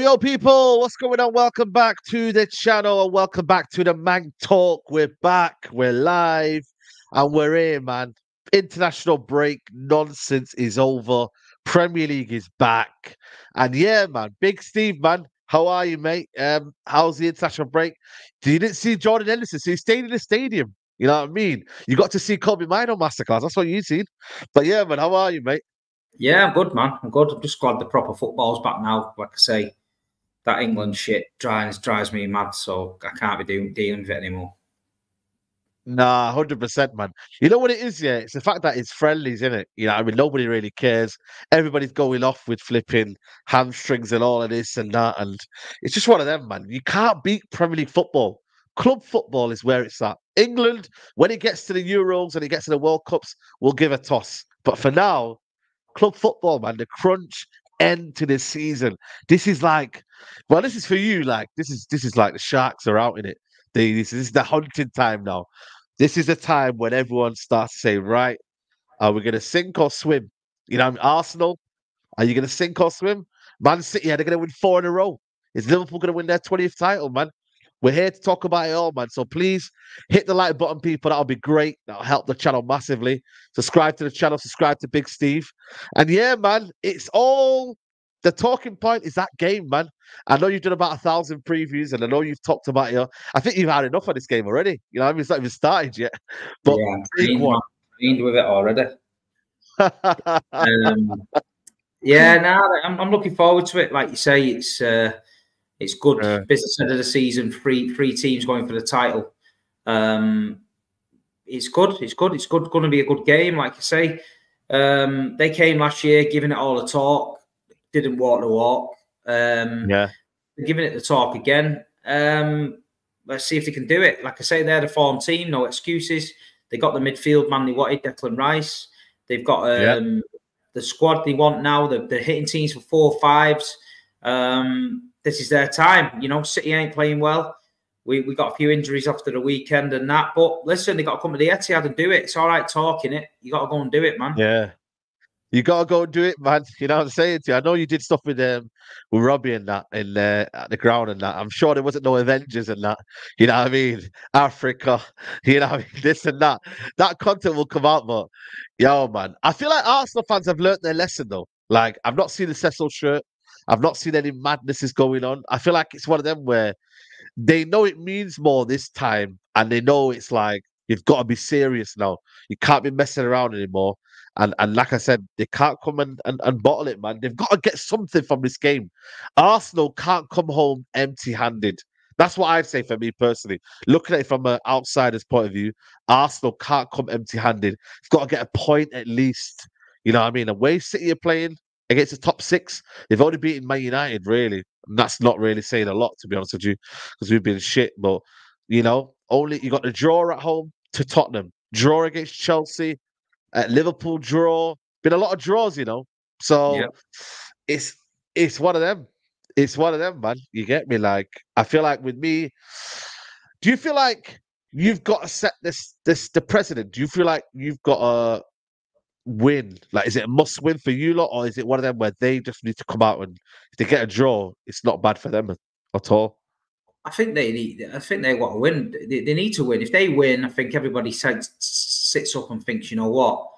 Yo, people, what's going on? Welcome back to the channel and welcome back to the Manc Talk. We're back, we're live, and we're here, man. International break nonsense is over. Premier League is back. And yeah, man, Big Steve, man, how are you, mate? Um, how's the international break? You didn't see Jordan Henderson, so he stayed in the stadium. You know what I mean? You got to see Kobbie Mainoo masterclass. That's what you seen. But yeah, man, how are you, mate? Yeah, I'm good, man. I'm good. I'm just glad the proper football's back now. Like I say, that England shit drives drives me mad, so I can't be doing, dealing with it anymore. Nah, hundred percent, man. You know what it is, yeah? It's the fact that it's friendlies, isn't it? You know, I mean, nobody really cares. Everybody's going off with flipping hamstrings and all of this and that, and it's just one of them, man. You can't beat Premier League football. Club football is where it's at. England, when it gets to the Euros and it gets to the World Cups, will give a toss. But for now, club football, man, the crunch end to this season. This is like, well, this is for you. Like, this is this is like the sharks are out in it. They, this, is the hunting time now. This is the time when everyone starts to say, right, are we going to sink or swim? You know, Arsenal, are you going to sink or swim? Man City, are they going to win four in a row? Is Liverpool going to win their 20th title, man? We're here to talk about it all, man. So please hit the like button, people. That'll be great. That'll help the channel massively. Subscribe to the channel, subscribe to Big Steve. And yeah, man, it's all the talking point is that game, man. I know you've done about a thousand previews, and I know you've talked about your. I think you've had enough of this game already. You know, I mean, it's not even started yet. But yeah, big one. with it already. um, yeah, now I'm, I'm, looking forward to it. Like you say, it's uh, it's good yeah. business end of the season. Three three teams going for the title. Um, it's good. It's good. It's good. Going to be a good game, like you say. Um, they came last year, giving it all a talk. Didn't walk the walk. Um, yeah, giving it the talk again. Um, let's see if they can do it. Like I say, they're the form team. No excuses. They got the midfield man they wanted, Declan Rice. They've got um, yeah. the squad they want now. They're, they're hitting teams for four fives. Um, this is their time. You know, City ain't playing well. We we got a few injuries after the weekend and that. But listen, they got to come to the Etihad and do it. It's all right talking it. You got to go and do it, man. Yeah. You gotta go and do it, man. You know what I'm saying to you. I know you did stuff with um with Robbie and that in uh, at the ground and that. I'm sure there wasn't no Avengers and that. You know what I mean? Africa, you know, I mean? this and that. That content will come out, but yo, man, I feel like Arsenal fans have learned their lesson though. Like I've not seen the Cecil shirt. I've not seen any madnesses going on. I feel like it's one of them where they know it means more this time, and they know it's like you've got to be serious now. You can't be messing around anymore. And and like I said, they can't come and, and, and bottle it, man. They've got to get something from this game. Arsenal can't come home empty-handed. That's what I'd say for me personally. Looking at it from an outsider's point of view, Arsenal can't come empty-handed. You've got to get a point at least. You know what I mean? Away City are playing, against the top six. They've only beaten Man United, really. And that's not really saying a lot, to be honest with you, because we've been shit. But you know, only you got the draw at home to Tottenham, draw against Chelsea, at Liverpool draw. Been a lot of draws, you know. So yep. it's it's one of them. It's one of them, man. You get me? Like I feel like with me, do you feel like you've got to set this this the precedent? Do you feel like you've got to win? Like, is it a must win for you lot, or is it one of them where they just need to come out and if they get a draw, it's not bad for them at all? I think they need. I think they want to win. They, they need to win. If they win, I think everybody sits, sits up and thinks, you know what,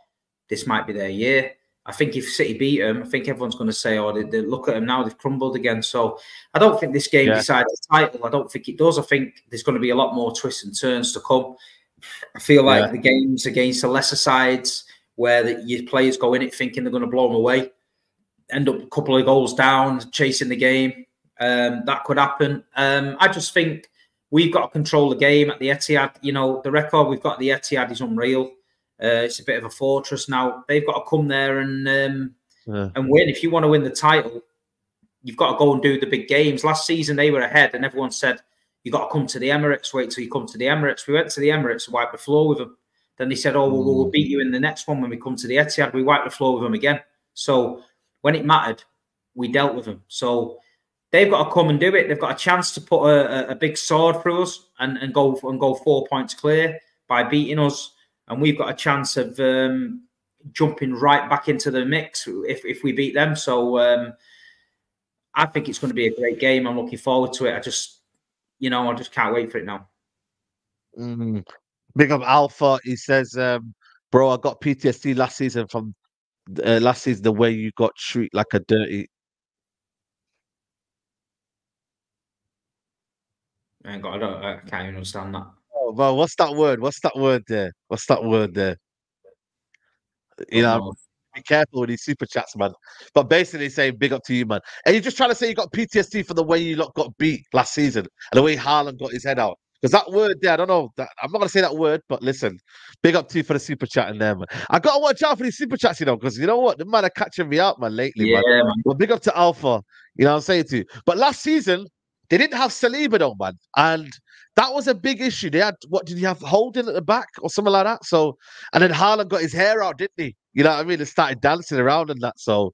this might be their year. I think if City beat them, I think everyone's going to say, "Oh, they, they look at them now; they've crumbled again." So I don't think this game yeah. decides the title. I don't think it does. I think there's going to be a lot more twists and turns to come. I feel like yeah. the games against the lesser sides where the, your players go in it thinking they're going to blow them away, end up a couple of goals down, chasing the game. Um, that could happen. Um, I just think we've got to control the game at the Etihad. You know, the record we've got at the Etihad is unreal. Uh, it's a bit of a fortress now. They've got to come there and um, yeah. and win. If you want to win the title, you've got to go and do the big games. Last season they were ahead, and everyone said you've got to come to the Emirates. Wait till you come to the Emirates. We went to the Emirates, wiped the floor with them. Then they said, "Oh, well, we'll mm. beat you in the next one when we come to the Etihad." We wiped the floor with them again. So when it mattered, we dealt with them. So they've got to come and do it. They've got a chance to put a, a big sword through us and, and go and go four points clear by beating us, and we've got a chance of um, jumping right back into the mix if if we beat them. So. Um, I think it's going to be a great game. I'm looking forward to it. I just, you know, I just can't wait for it now. Mm. Big up Alpha. He says, um, "Bro, I got PTSD last season from uh, last season. The way you got treated like a dirty." I ain't got. I, don't, I can't even understand that. Oh, well, what's that word? What's that word there? What's that word there? You know, be careful with these super chats, man. But basically saying big up to you, man. And you're just trying to say you got PTSD for the way you lot got beat last season and the way Haaland got his head out. Because that word there, I don't know. That, I'm not gonna say that word, but listen, big up to you for the super chat in there, man. I gotta watch out for these super chats, you know, because you know what, the man are catching me out, man, lately, Yeah, man. man. Well, big up to Alpha. You know what I'm saying to you. But last season, they didn't have Saliba though, man. And that was a big issue. They had what did you have Holding at the back or something like that? So and then Haaland got his hair out, didn't he? You know what I mean? And started dancing around and that. So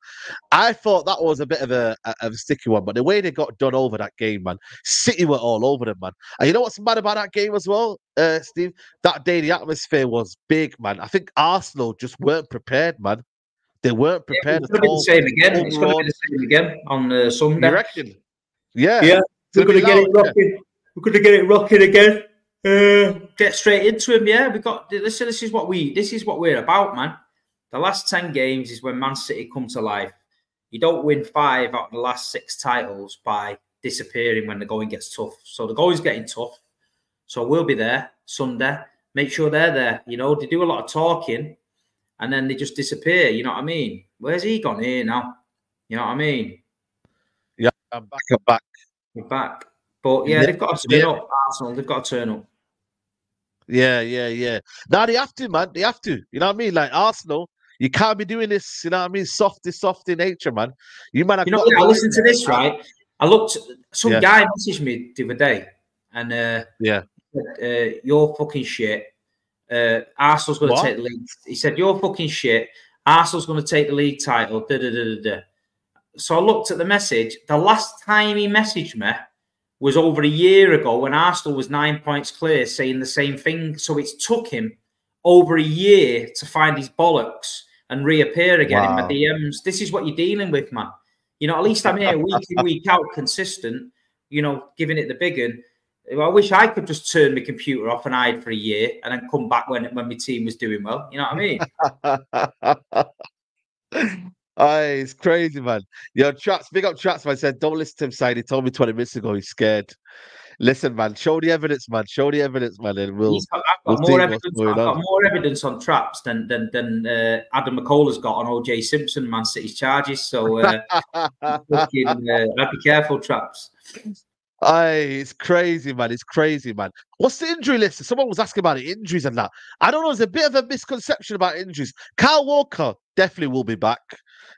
I thought that was a bit of a, a, a sticky one. But the way they got done over that game, man, City were all over them, man. And you know what's mad about that game as well, uh, Steve? That day the atmosphere was big, man. I think Arsenal just weren't prepared, man. They weren't prepared It's at to be all. the same again. It's going to be the same again on uh, You Sunday. reckon? Yeah. Yeah, we're gonna going to get it loud, yeah. rocking. We're going to get it rocking again. Uh, get straight into him. Yeah, we got. Listen, this is what we. This is what we're about, man. The last ten games is when Man City come to life. You don't win five out of the last six titles by disappearing when the going gets tough. So the going's getting tough. So we'll be there Sunday. Make sure they're there. You know, they do a lot of talking, and then they just disappear. You know what I mean? Where's he gone here now? You know what I mean? Yeah, I'm back I'm back. We're back. But yeah, Yeah, they've got to turn yeah. up. Arsenal, they've got to turn up. Yeah, yeah, yeah. Now they have to, man. They have to. You know what I mean? Like Arsenal, you can't be doing this. You know what I mean? Softy, softy nature, man. You might have You know, got I to- listened to this, right? I looked, some Yeah. guy messaged me the other day and uh, Yeah. uh, you're fucking shit. Uh, Arsenal's going to take the league. He said, You're fucking shit. Arsenal's going to take the league title. Da, da, da, da, da. So I looked at the message. The last time he messaged me was over a year ago when Arsenal was nine points clear, saying the same thing. So it took him over a year to find his bollocks and reappear again in my DMs. This is what you're dealing with, man. You know, at least I'm here week in, week out, consistent, you know, giving it the big one. I wish I could just turn my computer off and hide for a year and then come back when when my team was doing well. You know what I mean? Aye, it's crazy, man. Yo, Traps, big up Traps, man. Said, don't listen to him, side. He told me 20 minutes ago he's scared. Listen, man, show the evidence, man. Show the evidence, man, and we'll. Got, I've got we'll more evidence. I've got on. more evidence on traps than than than uh, Adam McCall has got on OJ Simpson, Man City's charges. So uh, fucking, uh, I'd be careful, traps. Aye, it's crazy, man. It's crazy, man. What's the injury list? Someone was asking about the injuries and that. I don't know. There's a bit of a misconception about injuries. Kyle Walker definitely will be back.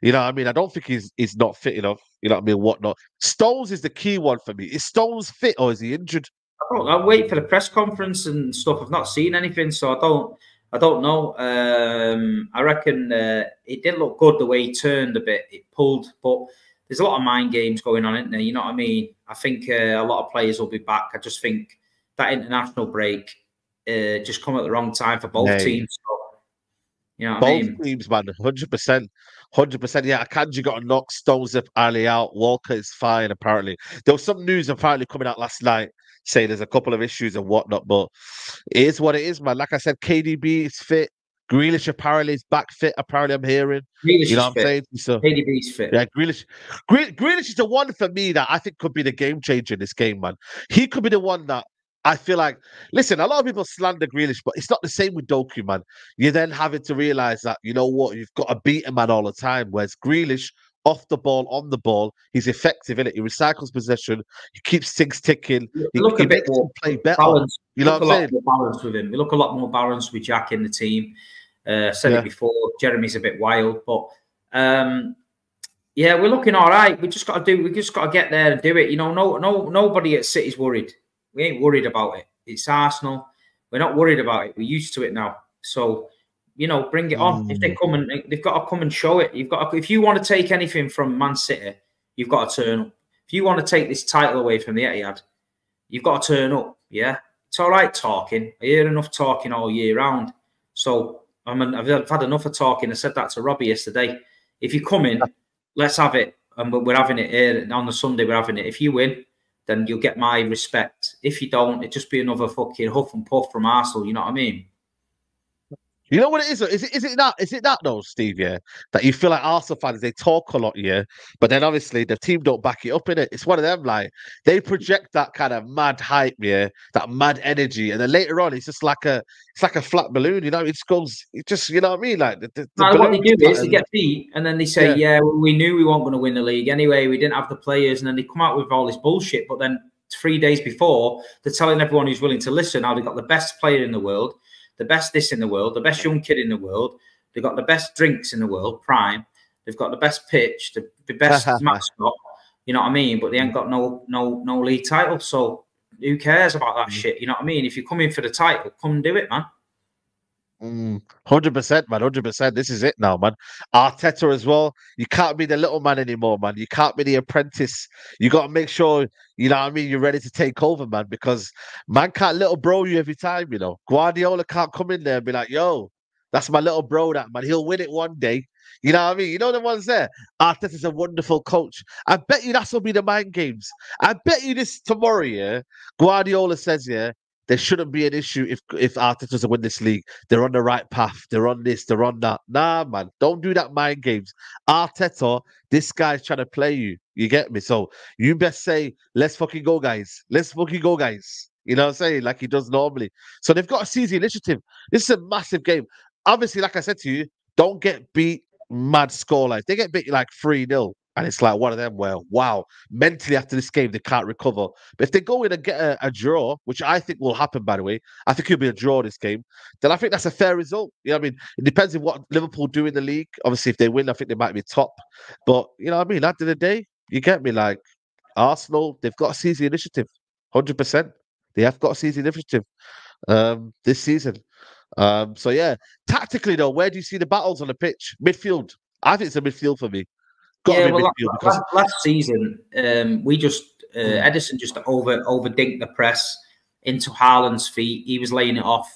You know, what I mean, I don't think he's he's not fit enough. You know what I mean? Whatnot. Stones is the key one for me. Is Stones fit or is he injured? I don't, I'll wait for the press conference and stuff. I've not seen anything, so I don't. I don't know. Um, I reckon uh, it did look good the way he turned a bit. It pulled, but there's a lot of mind games going on, isn't there? You know what I mean? I think uh, a lot of players will be back. I just think that international break uh, just come at the wrong time for both teams. So, you know Both I mean? teams, man, hundred percent, hundred percent. Yeah, Akanji got a knock, Stones up Ali out. Walker is fine. Apparently, there was some news apparently coming out last night saying there's a couple of issues and whatnot, but it is what it is, man. Like I said, KDB is fit. Grealish apparently is back fit. Apparently, I'm hearing. Grealish You know is what I'm fit. saying? So KDB's fit. yeah, Grealish. Gre- Grealish is the one for me that I think could be the game changer in this game, man. He could be the one that I feel like. Listen, a lot of people slander Grealish, but it's not the same with Doku, man. You're then having to realize that you know what you've got to beat a man all the time. Whereas Grealish, off the ball, on the ball, he's effective in it. He recycles possession. He keeps things ticking. He, look he a bit more play better. balanced. You know look what a I'm lot saying? more balanced with him. We look a lot more balanced with Jack in the team. Uh, said Yeah. it before. Jeremy's a bit wild, but um, yeah, we're looking all right. We just got to do. We just got to get there and do it. You know, no, no, nobody at City's worried. We ain't worried about it. It's Arsenal. We're not worried about it. We're used to it now. So, you know, bring it on. If they mm. come and they've got to come and show it. You've got to, if you want to take anything from Man City, you've got to turn up. If you want to take this title away from the Etihad, you've got to turn up. Yeah, it's all right talking. I hear enough talking all year round. So I'm an, I've I've had enough of talking. I said that to Robbie yesterday. If you come in, let's have it. and we're having it here on the Sunday. We're having it. If you win, then you'll get my respect. If you don't, it'd just be another fucking huff and puff from Arsenal. You know what I mean? You know what it is? Is it is it that is it that though, Steve? Yeah, that you feel like Arsenal fans they talk a lot, yeah, but then obviously the team don't back it up in it. It's one of them like they project that kind of mad hype, yeah, that mad energy, and then later on it's just like a it's like a flat balloon, you know. It just goes, it just you know what I mean? Like the, the, no, what they do is they get beat, and then they say, yeah, yeah well, we knew we weren't going to win the league anyway. We didn't have the players, and then they come out with all this bullshit. But then three days before, they're telling everyone who's willing to listen how they got the best player in the world the best this in the world, the best young kid in the world. They've got the best drinks in the world, prime. They've got the best pitch, the, the best mascot. You know what I mean? But they ain't got no no no league title. So who cares about that mm. shit? You know what I mean? If you come in for the title, come and do it, man. Mm, hundred percent, man. Hundred percent. This is it now, man. Arteta as well. You can't be the little man anymore, man. You can't be the apprentice. You got to make sure you know what I mean. You're ready to take over, man. Because man can't little bro you every time. You know, Guardiola can't come in there and be like, "Yo, that's my little bro." That man, he'll win it one day. You know what I mean? You know the ones there. Arteta's a wonderful coach. I bet you that's will be the mind games. I bet you this tomorrow, yeah. Guardiola says, yeah, there shouldn't be an issue if if Arteta doesn't win this league. They're on the right path. They're on this. They're on that. Nah, man, don't do that mind games. Arteta, this guy's trying to play you. You get me? So you best say, "Let's fucking go, guys. Let's fucking go, guys." You know what I'm saying? Like he does normally. So they've got a the initiative. This is a massive game. Obviously, like I said to you, don't get beat mad scoreline. They get beat like 3 0. And it's like one of them where, wow, mentally after this game, they can't recover. But if they go in and get a, a, draw, which I think will happen, by the way, I think it'll be a draw this game, then I think that's a fair result. You know I mean? It depends on what Liverpool do in the league. Obviously, if they win, I think they might be top. But, you know what I mean? At the end of the day, you get me? Like, Arsenal, they've got a season initiative, 100%. They have got a season initiative um, this season. Um, so, yeah, tactically, though, where do you see the battles on the pitch? Midfield. I think it's a midfield for me. Got yeah, well, last, because... last, season um, we just uh, mm. Ederson just over over overdinked the press into Haaland's feet. He was laying it off.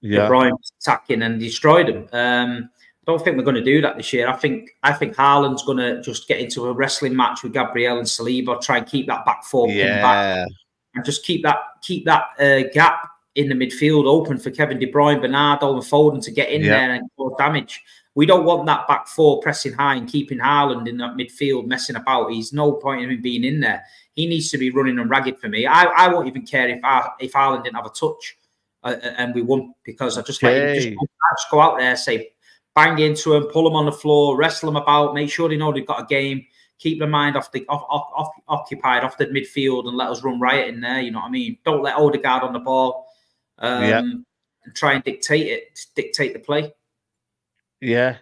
Yeah, Brian was attacking and destroyed him. Um, I don't think we're going to do that this year. I think I think Haaland's going to just get into a wrestling match with Gabriel and Saliba, try and keep that back four yeah. back, and just keep that keep that uh, gap in the midfield open for Kevin De Bruyne, Bernardo, and Foden to get in yeah. there and cause damage. We don't want that back four pressing high and keeping Haaland in that midfield messing about. He's no point in him being in there. He needs to be running and ragged for me. I, I won't even care if I, if Haaland didn't have a touch uh, uh and we won because I just let him just, just go out there, say bang into him, pull him on the floor, wrestle him about, make sure they know they've got a game, keep their mind off the off, off, off occupied off the midfield and let us run riot in there. You know what I mean? Don't let Odegaard on the ball. Um, yeah. and try and dictate it, dictate the play. Yeah.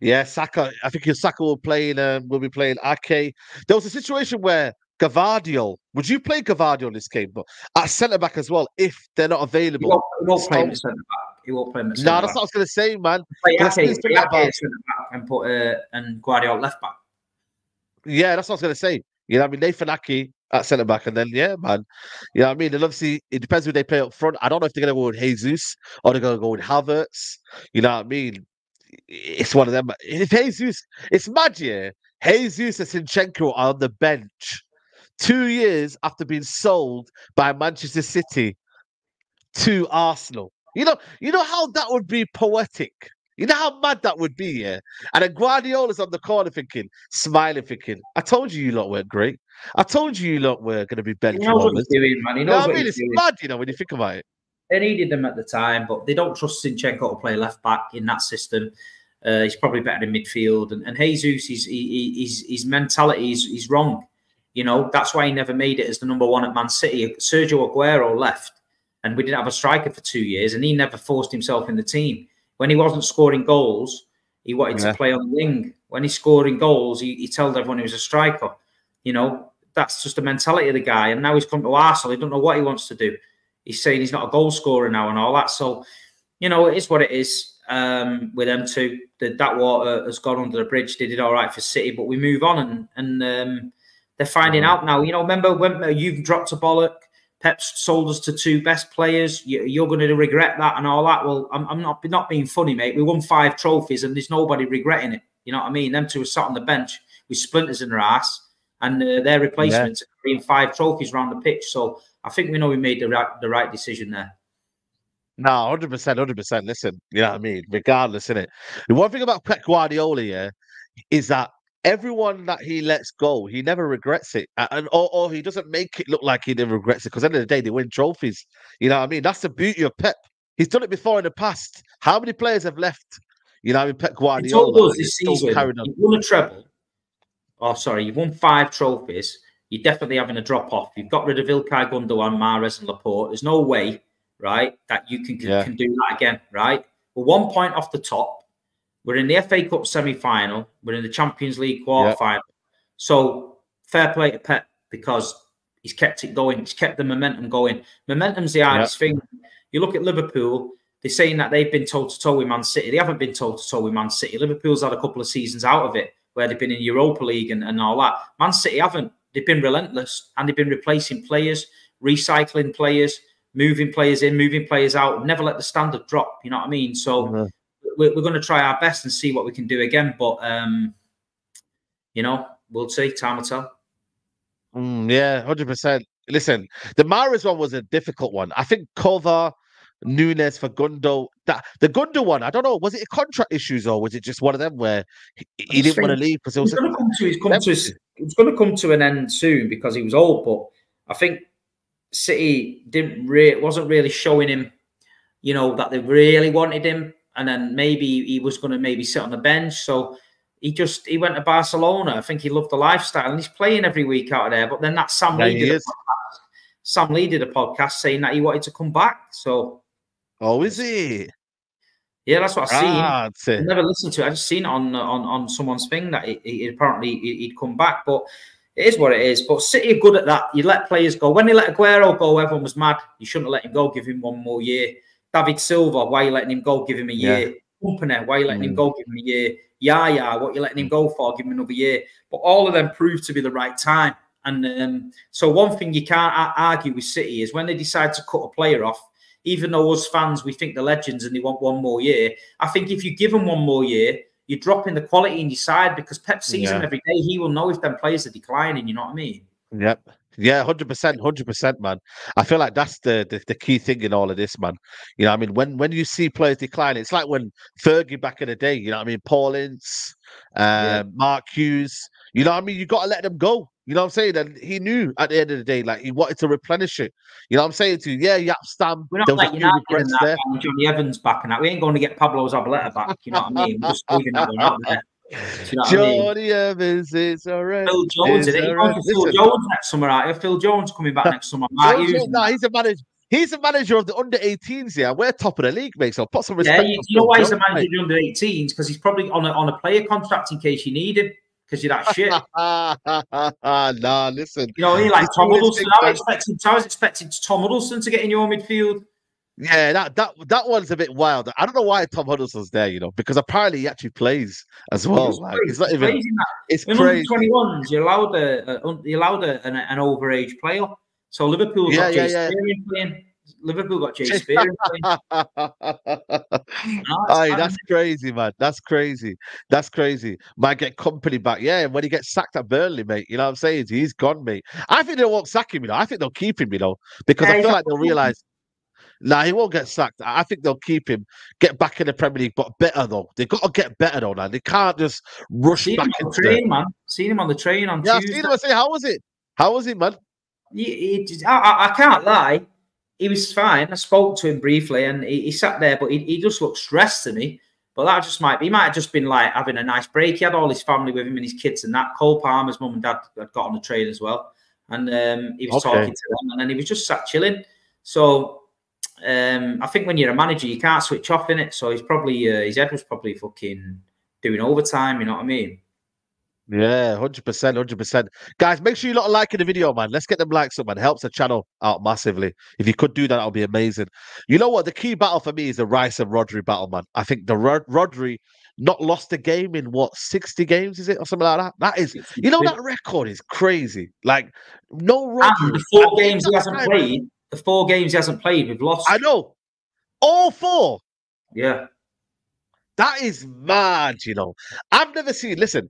Yeah, Saka. I think Saka will play in. Um, will be playing Ake. There was a situation where Gvardiol. Would you play Gvardiol in this game? But at centre back as well, if they're not available. He won't, he won't play centre back. He won't play No, nah, that's what I was going to say, man. Play Ake, Ake centre back and put uh, and Gvardiol left back. Yeah, that's what I was going to say. You know, I mean Nathan Ake at centre back, and then yeah, man. You know what I mean? And obviously, it depends who they play up front. I don't know if they're going to go with Jesus or they're going to go with Havertz. You know what I mean? It's one of them. If Jesus, it's mad, yeah. Jesus and Zinchenko are on the bench two years after being sold by Manchester City to Arsenal. You know, you know how that would be poetic. You know how mad that would be, yeah. And then Guardiola's on the corner thinking, smiling, thinking, "I told you, you lot weren't great. I told you, you lot were going to be bench He knows what he's doing, man. He knows you know what, what I mean? It's doing. mad, you know, when you think about it. They needed them at the time, but they don't trust Zinchenko to play left back in that system. Uh, he's probably better in midfield. And, and Jesus, his, his, his mentality is, is wrong. You know, that's why he never made it as the number one at Man City. Sergio Aguero left, and we didn't have a striker for two years, and he never forced himself in the team. When he wasn't scoring goals, he wanted yeah. to play on the wing. When he's scoring goals, he, he told everyone he was a striker. You know, that's just the mentality of the guy. And now he's come to Arsenal. He don't know what he wants to do. He's saying he's not a goal scorer now and all that. So, you know, it is what it is um, with them two. The, that water has gone under the bridge. They did all right for City, but we move on and and um, they're finding out now. You know, remember when uh, you've dropped a bollock, Pep's sold us to two best players. You, are going to regret that and all that. Well, I'm, I'm not not being funny, mate. We won five trophies and there's nobody regretting it. You know what I mean? Them two were sat on the bench with splinters in their ass, and uh, their replacements yeah. carrying five trophies around the pitch. So I think we know we made the right the right decision there. No, hundred percent, hundred percent. Listen, you know what I mean. Regardless, in it. The one thing about Pep Guardiola, yeah, is that everyone that he lets go, he never regrets it, and or, or he doesn't make it look like he never regrets it. Because at the end of the day, they win trophies. You know what I mean? That's the beauty of Pep. He's done it before in the past. How many players have left? You know, I mean, Pep Guardiola. He told us this season, you won a treble. Oh, sorry, you've won five trophies. You're definitely having a drop off. You've got rid of Ilkay Gundogan, Mahrez, and Laporte. There's no way right? That you can, yeah. can do that again, right? We're one point off the top. We're in the FA Cup semi final. We're in the Champions League quarter final. So fair play to Pep because he's kept it going. He's kept the momentum going. Momentum's the hardest thing. You look at Liverpool, they're saying that they've been toe to toe with Man City. They haven't been toe to toe with Man City. Liverpool's had a couple of seasons out of it where they've been in Europa League and, and all that. Man City haven't. They've been relentless and they've been replacing players, recycling players moving players in, moving players out, never let the standard drop. You know what I mean? So mm-hmm. we're, we're going to try our best and see what we can do again. But, um, you know, we'll see. Time will tell. Mm, yeah, 100%. Listen, the Mahrez one was a difficult one. I think Kovar, Nunez for Gundo. That the Gundo one, I don't know. Was it contract issues or was it just one of them where he, he didn't want to leave because it was going to come to his come to his, it's going to come to an end soon because he was old. But I think City didn't re- wasn't really showing him, you know, that they really wanted him, and then maybe he was going to maybe sit on the bench. So he just he went to Barcelona. I think he loved the lifestyle, and he's playing every week out of there. But then that Sam Lee did a podcast, Sam Lee did a podcast saying that he wanted to come back. So, oh, is he? Yeah, that's what I've ah, seen. I never listened to it. I just seen it on on on someone's thing that he, he apparently he'd come back, but it is what it is. But City are good at that. You let players go. When they let Aguero go, everyone was mad. You shouldn't have let him go. Give him one more year. David Silva, why are you letting him go? Give him a year. Yeah. Kompany, why are you letting mm. him go? Give him a year. Yeah, yeah. What you letting him go for? Give him another year. But all of them proved to be the right time. And um, so one thing you can't argue with City is when they decide to cut a player off, even though us fans we think they're legends and they want one more year. I think if you give them one more year, you're dropping the quality in your side because Pep sees yeah. him every day. He will know if them players are declining. You know what I mean? Yep. Yeah, hundred percent, hundred percent, man. I feel like that's the, the, the key thing in all of this, man. You know, I mean, when when you see players decline, it's like when Fergie back in the day. You know, what I mean, Paul Ince, uh, yeah. Mark Hughes. You know, what I mean, you got to let them go. You know what I'm saying? And he knew at the end of the day, like he wanted to replenish it. You know what I'm saying to you? Yeah, Jaap Stam. We're not United that Jonny Evans back and that. We ain't going to get Pablo Zabaleta back. You know what I mean? We're just leaving that one out there. You know Jonny I mean? Evans is alright. Phil Jones, is it? Phil Jones next summer, here. Phil Jones coming back next summer. No, he's a manager. He's a manager of the under 18s here. We're top of the league, mate. So put some respect. Yeah, you, you know why he's a manager of the under 18s? Because he's probably on a, on a player contract in case you need him because you're that shit. nah, listen. You know, he like Tom Huddlestone. I was expecting, I was expecting Tom Huddlestone to get in your midfield. Yeah, that that that one's a bit wild. I don't know why Tom Huddlestone's there, you know, because apparently he actually plays as well. It's, like, it's not even. Crazy, it's in crazy. Twenty ones, you're allowed a, a you allowed a, an, an overage player. So Liverpool's yeah, got yeah, yeah. playing. Liverpool got Jay Spear. Aye, that's crazy, man. That's crazy. That's crazy. Might get Kompany back. Yeah, and when he gets sacked at Burnley, mate. You know what I'm saying? He's gone, mate. I think they won't sack him, you know. I think they'll keep him, you know, because yeah, I feel like they'll realize. Nah, he won't get sacked. I think they'll keep him, get back in the Premier League, but better though. They've got to get better though, man. They can't just rush seen back him on the train, man. Seen him on the train on yeah, Tuesday. Yeah, seen him. I say, how was it? How was it, man? He, he, I, I can't lie he was fine. I spoke to him briefly, and he, he sat there, but he, he, just looked stressed to me. But that just might be. He might have just been like having a nice break. He had all his family with him and his kids and that. Cole Palmer's mum and dad had got on the train as well, and um, he was okay. talking to them, and then he was just sat chilling. So um, I think when you're a manager, you can't switch off in it. So he's probably uh, his head was probably fucking doing overtime. You know what I mean? Yeah, hundred percent, hundred percent. Guys, make sure you lot liking the video, man. Let's get them likes up, man. It helps the channel out massively. If you could do that, that would be amazing. You know what? The key battle for me is the Rice and Rodri battle, man. I think the Rod- Rodri not lost a game in what sixty games is it or something like that. That is, you know, that record is crazy. Like no Rodri. The four games he hasn't played. The four games he hasn't played, we've lost. I know, all four. Yeah. That is mad, you know. I've never seen. Listen,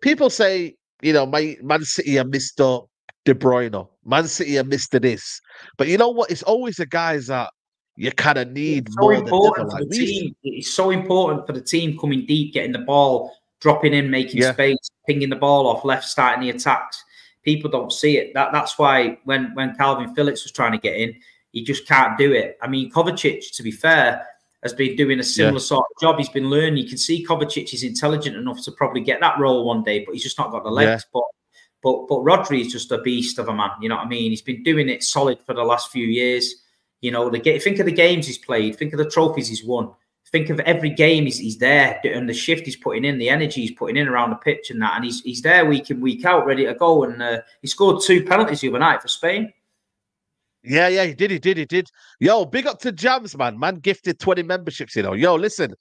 people say, you know, my Man City are Mister De Bruyne, Man City are Mister this, but you know what? It's always the guys that you kind of need it's so important for the team. It's so important for the team coming deep, getting the ball, dropping in, making yeah. space, pinging the ball off left, starting the attacks. People don't see it. That that's why when when Kalvin Phillips was trying to get in, he just can't do it. I mean, Kovacic, to be fair, has been doing a similar yeah. sort of job. He's been learning. You can see Kovacic is intelligent enough to probably get that role one day, but he's just not got the legs. Yeah. But but but Rodri is just a beast of a man. You know what I mean? He's been doing it solid for the last few years. You know, the think of the games he's played, think of the trophies he's won, think of every game he's, he's there and the shift he's putting in, the energy he's putting in around the pitch and that, and he's he's there week in week out, ready to go. And uh, he scored two penalties the other night for Spain. Yeah, yeah, he did, he did, he did. Yo, big up to Jams, man. Man gifted 20 memberships, you know. Yo, listen,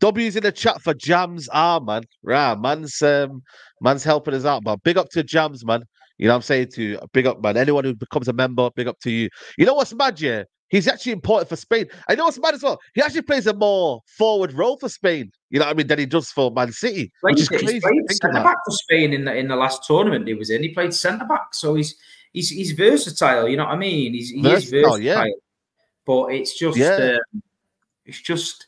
W's in the chat for Jams Ah, man. Right, man's um man's helping us out, man. Big up to Jams, man. You know what I'm saying to you? Big up, man. Anyone who becomes a member, big up to you. You know what's mad, yeah? He's actually important for Spain. I know what's mad as well. He actually plays a more forward role for Spain. You know what I mean? Than he does for Man City, which is crazy. He played centre back for Spain in the in the last tournament he was in. He played centre back, so he's he's he's versatile. You know what I mean? He's he versatile, is versatile. Yeah. But it's just yeah. um, it's just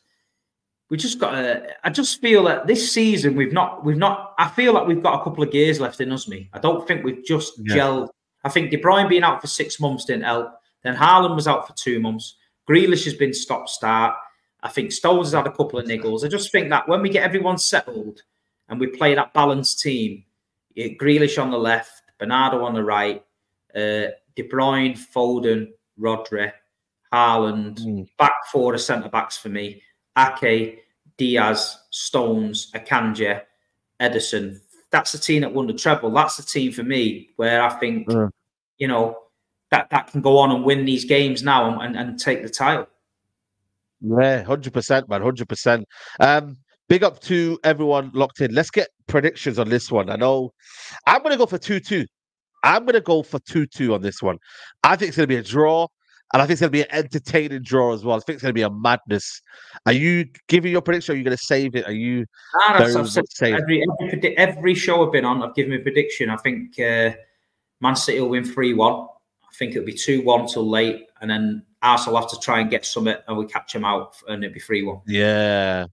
we just got to, I just feel that this season we've not we've not I feel like we've got a couple of gears left in us. Me, I don't think we've just yeah. gelled. I think De Bruyne being out for six months didn't help. Then Haaland was out for two months. Grealish has been stop start. I think Stones has had a couple of niggles. I just think that when we get everyone settled and we play that balanced team, Grealish on the left, Bernardo on the right, uh, De Bruyne, Foden, Rodri, Haaland, mm. back four of centre backs for me. Ake, Dias, Stones, Akanji, Ederson. That's the team that won the treble. That's the team for me where I think, mm. you know, that that can go on and win these games now and, and, take the title. Yeah, hundred percent, man, hundred percent. Um, big up to everyone locked in. Let's get predictions on this one. I know I'm going to go for two-two. I'm going to go for two-two on this one. I think it's going to be a draw. And I think it's going to be an entertaining draw as well. I think it's going to be a madness. Are you giving your prediction? Or are you going to save it? Are you? Nah, every, every, every, show I've been on, I've given a prediction. I think uh, Man City will win 3 1. I think it'll be 2 1 till late. And then Arsenal have to try and get some and we catch them out and it'll be 3 1. Yeah.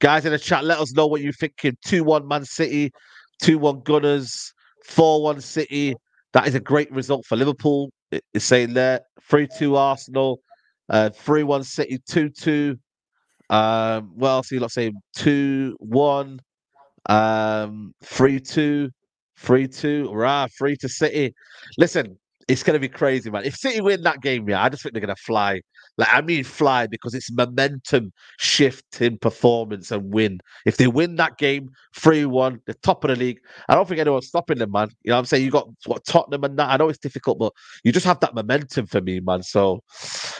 Guys in the chat, let us know what you're thinking. 2 1 Man City, 2 1 Gunners, 4 1 City. That is a great result for Liverpool. It's saying there 3 2 Arsenal, uh, 3 1 City, 2 2. Um, well, see, let's say 2 1, um, 3 2, 3 2, rah, 3 to City. Listen, it's going to be crazy, man. If City win that game, yeah, I just think they're going to fly. Like, I mean, fly because it's momentum shift in performance and win. If they win that game 3 1, the top of the league, I don't think anyone's stopping them, man. You know what I'm saying? You got what Tottenham and that. I know it's difficult, but you just have that momentum for me, man. So,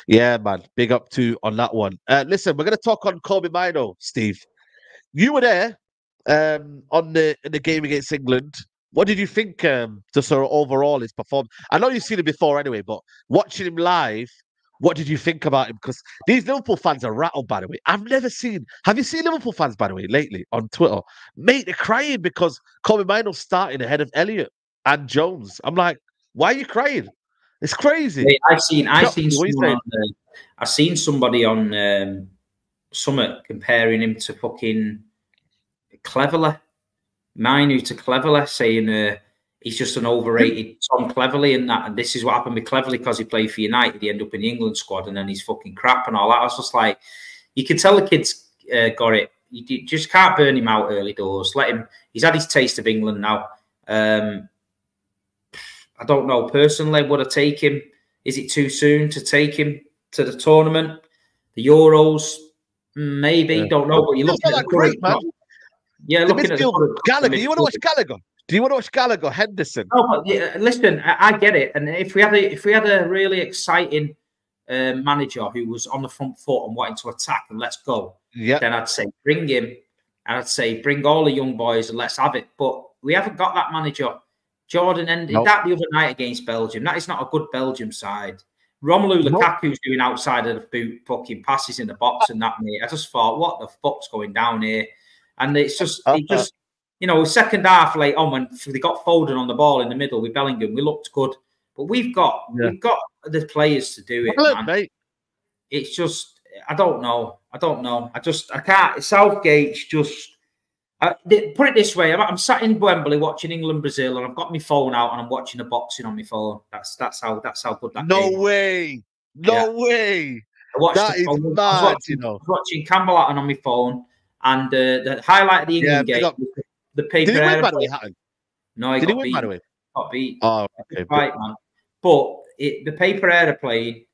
yeah, man, big up to on that one. Uh, listen, we're going to talk on Kobbie Mainoo, Steve. You were there um, on the in the game against England. What did you think um, just sort of overall his performance? I know you've seen him before anyway, but watching him live, what did you think about him? Because these Liverpool fans are rattled, by the way. I've never seen. Have you seen Liverpool fans, by the way, lately on Twitter? Mate, they're crying because Kobbie Mainoo's starting ahead of Elliott and Jones. I'm like, why are you crying? It's crazy. Wait, I've seen. I've seen. On, uh, I've seen somebody on um, Summit comparing him to fucking Cleverley. Mainoo to Cleverley, saying uh, he's just an overrated Tom Cleverley and that. And this is what happened with Cleverley because he played for United. He ended up in the England squad and then he's fucking crap and all that. I was just like, you can tell the kid's uh, got it. You just can't burn him out early doors. Let him. He's had his taste of England now. Um, I don't know personally. Would I take him? Is it too soon to take him to the tournament, the Euros? Maybe. Yeah. Don't know. But you look at the great, man. Yeah, the looking midfield, at Gallagher. You want to watch Gallagher? Do you want to watch Gallagher, Henderson? But yeah, listen, I, I, get it. And if we had a, if we had a really exciting uh, manager who was on the front foot and wanting to attack and let's go, yeah, then I'd say bring him. And I'd say bring all the young boys and let's have it. But we haven't got that manager. Jordan ended nope. that the other night against Belgium. That is not a good Belgium side. Romelu Lukaku's doing outside of the boot fucking passes in the box and that, mate. I just thought, what the fuck's going down here? And it's just, it just, you know, second half late on when they got Foden on the ball in the middle with Bellingham, we looked good. But we've got, yeah. we've got the players to do it. Well, mate. It's just, I don't know. I don't know. I just, I can't. Southgate's just uh, put it this way: I'm, I'm, sat in Wembley watching England Brazil, and I've got my phone out and I'm watching the boxing on my phone. That's that's how that's how good that. No way! No yeah. way! I watched that the, is mad, watching, you know. watching Campbell Hatton on my phone, and uh, the highlight of the England yeah, game, got, the paper. Did he win, by the way, Hatton? No, he did he win, beat. by the way? Got beat. Oh, okay. Right, man. But it, the paper aeroplane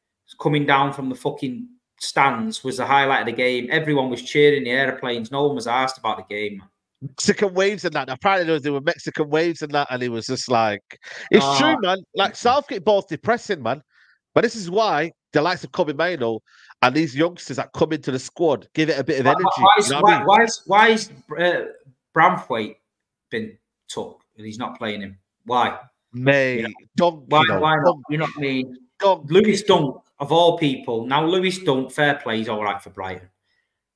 coming down from the fucking stands was the highlight of the game. Everyone was cheering the airplanes. No one was asked about the game. Man. Mexican waves and that. Apparently, there were Mexican waves and that, and it was just like, it's oh. true, man. Like Southgate ball's depressing, man. But this is why the likes of Kobbie Mainoo and these youngsters that come into the squad give it a bit of energy. Why, is, you know why, I mean? why, is, why is uh, Branthwaite been took and he's not playing him? Why? May you know, Dunk, why, you know, why not? You know what I mean? Dunk. Lewis Dunk, of all people. Now, Lewis Dunk, fair play, he's all right for Brighton.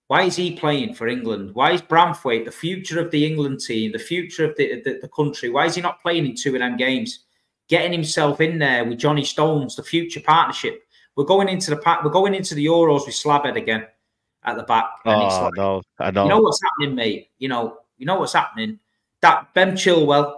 Why is he playing for England? Why is Branthwaite the future of the England team, the future of the, the, the, country? Why is he not playing in two of them games? Getting himself in there with Johnny Stones, the future partnership. We're going into the we're going into the Euros with Slabhead again at the back. And oh like, no, I know. You know what's happening, mate. You know, you know what's happening. That Ben Chilwell,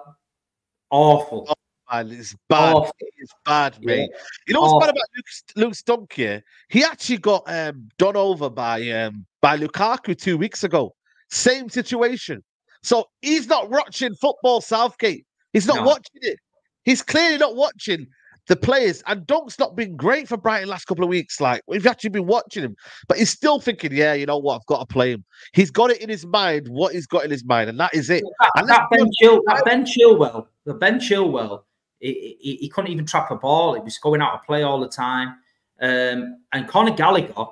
awful. Oh, man, it's bad. Awful. It's bad, mate. Yeah. You know what's awful. bad about Luke, Luke Stunk here? He actually got um, done over by um, by Lukaku two weeks ago. Same situation. So he's not watching football, Southgate. He's not no. watching it. He's clearly not watching the players. And Dunk's not been great for Brighton last couple of weeks. Like we've actually been watching him, but he's still thinking, yeah, you know what, I've got to play him. He's got it in his mind, what he's got in his mind, and that is it. That, that, ben, Chil- that ben Chilwell, the Ben Chilwell, he, he, he, couldn't even trap a ball. He was going out of play all the time. Um, and Conor Gallagher,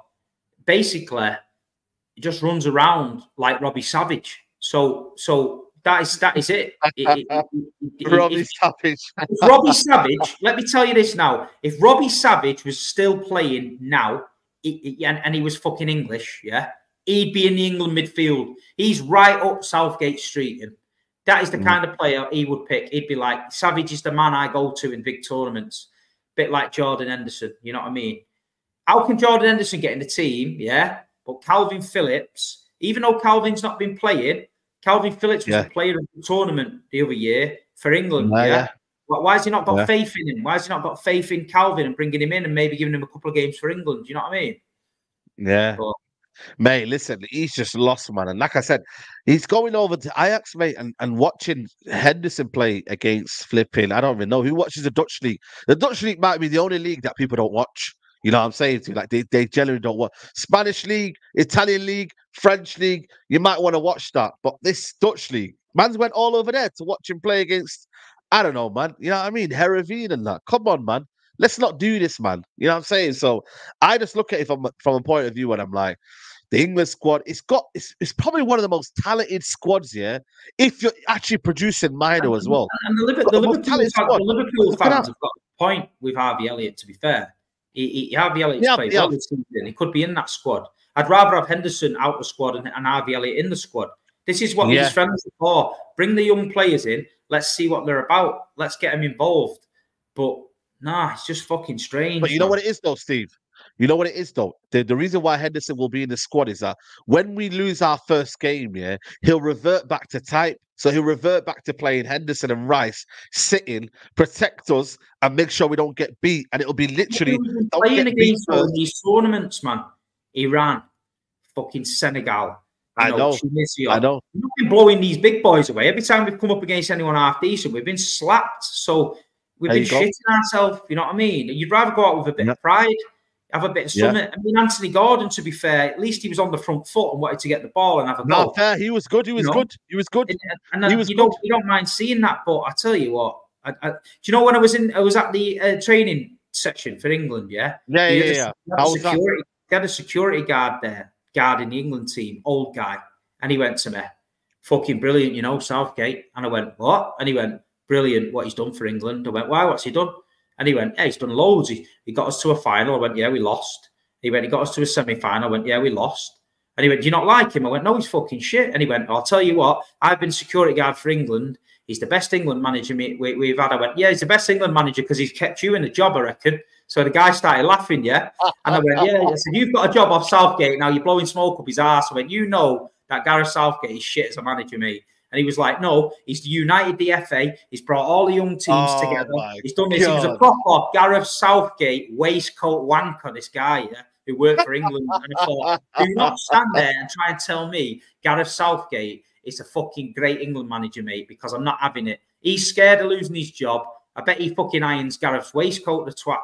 basically, just runs around like Robbie Savage. So so that is that is it. it, it, it Robbie if, Savage. if Robbie Savage, let me tell you this now. If Robbie Savage was still playing now, and, and he was fucking English, yeah, he'd be in the England midfield. He's right up Southgate Street. And that is the mm. kind of player he would pick. He'd be like, Savage is the man I go to in big tournaments. Bit like Jordan Henderson, you know what I mean? How can Jordan Henderson get in the team? Yeah. But Kalvin Phillips, even though Kalvin's not been playing, Kalvin Phillips was yeah. a player of the tournament the other year for England. Yeah. yeah. Why has he not got yeah. faith in him? Why has he not got faith in Kalvin and bringing him in and maybe giving him a couple of games for England? Do you know what I mean? Yeah. But, mate, listen, he's just lost, man. And like I said, he's going over to Ajax, mate, and, and watching Henderson play against flipping. I don't even know who watches the Dutch league. The Dutch league might be the only league that people don't watch. You know what I'm saying to you? Like they, they generally don't want Spanish league, Italian league, French league. You might want to watch that. But this Dutch league, man's went all over there to watch him play against, I don't know, man. You know what I mean? Heerenveen and that. Come on, man. Let's not do this, man. You know what I'm saying? So I just look at it from, from a point of view and I'm like, the England squad, it's got it's, it's probably one of the most talented squads, yeah. If you're actually producing Mainoo as well. And the, Liverpool, the, Liverpool, fans, the Liverpool fans have got a point with Harvey Elliott, to be fair. He, he, Harvey Elliott's yeah, played yeah. well this season. He could be in that squad. I'd rather have Henderson out the squad and, and Harvey Elliott in the squad. This is what yeah. these friends are for. Bring the young players in. Let's see what they're about. Let's get them involved. But nah, it's just fucking strange. But you man. know what it is though, Steve? You know what it is though? The, the reason why Henderson will be in the squad is that when we lose our first game, yeah, he'll revert back to type. So he'll revert back to playing Henderson and Rice, sitting, protect us, and make sure we don't get beat. And it'll be literally playing against all these tournaments, man. Iran, fucking Senegal. I know, know. Tunisia. I know. We've been blowing these big boys away. Every time we've come up against anyone half decent, we've been slapped. So we've there been shitting ourselves. You know what I mean? You'd rather go out with a bit of pride have a bit of something. Yeah. I mean, Anthony Gordon, to be fair, at least he was on the front foot and wanted to get the ball and have a no, goal. fair. He was good. He was you know? good. He was good. And, and he was you good. don't you don't mind seeing that, but I tell you what, I, I, do you know when I was in? I was at the uh, training section for England. Yeah, yeah, yeah, yeah. yeah. Security, they had a security guard there, guarding the England team, old guy, and he went to me, "Fucking brilliant, you know, Southgate." And I went, "What?" And he went, "Brilliant, what he's done for England." I went, "Why? What's he done?" And he went, yeah, he's done loads. He, he got us to a final. I went, Yeah, we lost. He went, He got us to a semi final. I went, Yeah, we lost. And he went, Do you not like him? I went, No, he's fucking shit. And he went, I'll tell you what, I've been security guard for England. He's the best England manager we, have had. I went, Yeah, he's the best England manager because he's kept you in the job, I reckon. So the guy started laughing, yeah. And I went, Yeah, said, You've got a job off Southgate. Now you're blowing smoke up his ass. I went, You know that Gareth Southgate is shit as a manager, mate. And he was like, No, he's united the FA. He's brought all the young teams oh, together. He's done this. God. He was a proper Gareth Southgate waistcoat wanker, this guy, yeah, who worked for England. and I thought, do not stand there and try and tell me Gareth Southgate is a fucking great England manager, mate, because I'm not having it. He's scared of losing his job. I bet he fucking irons Gareth's waistcoat, the twat.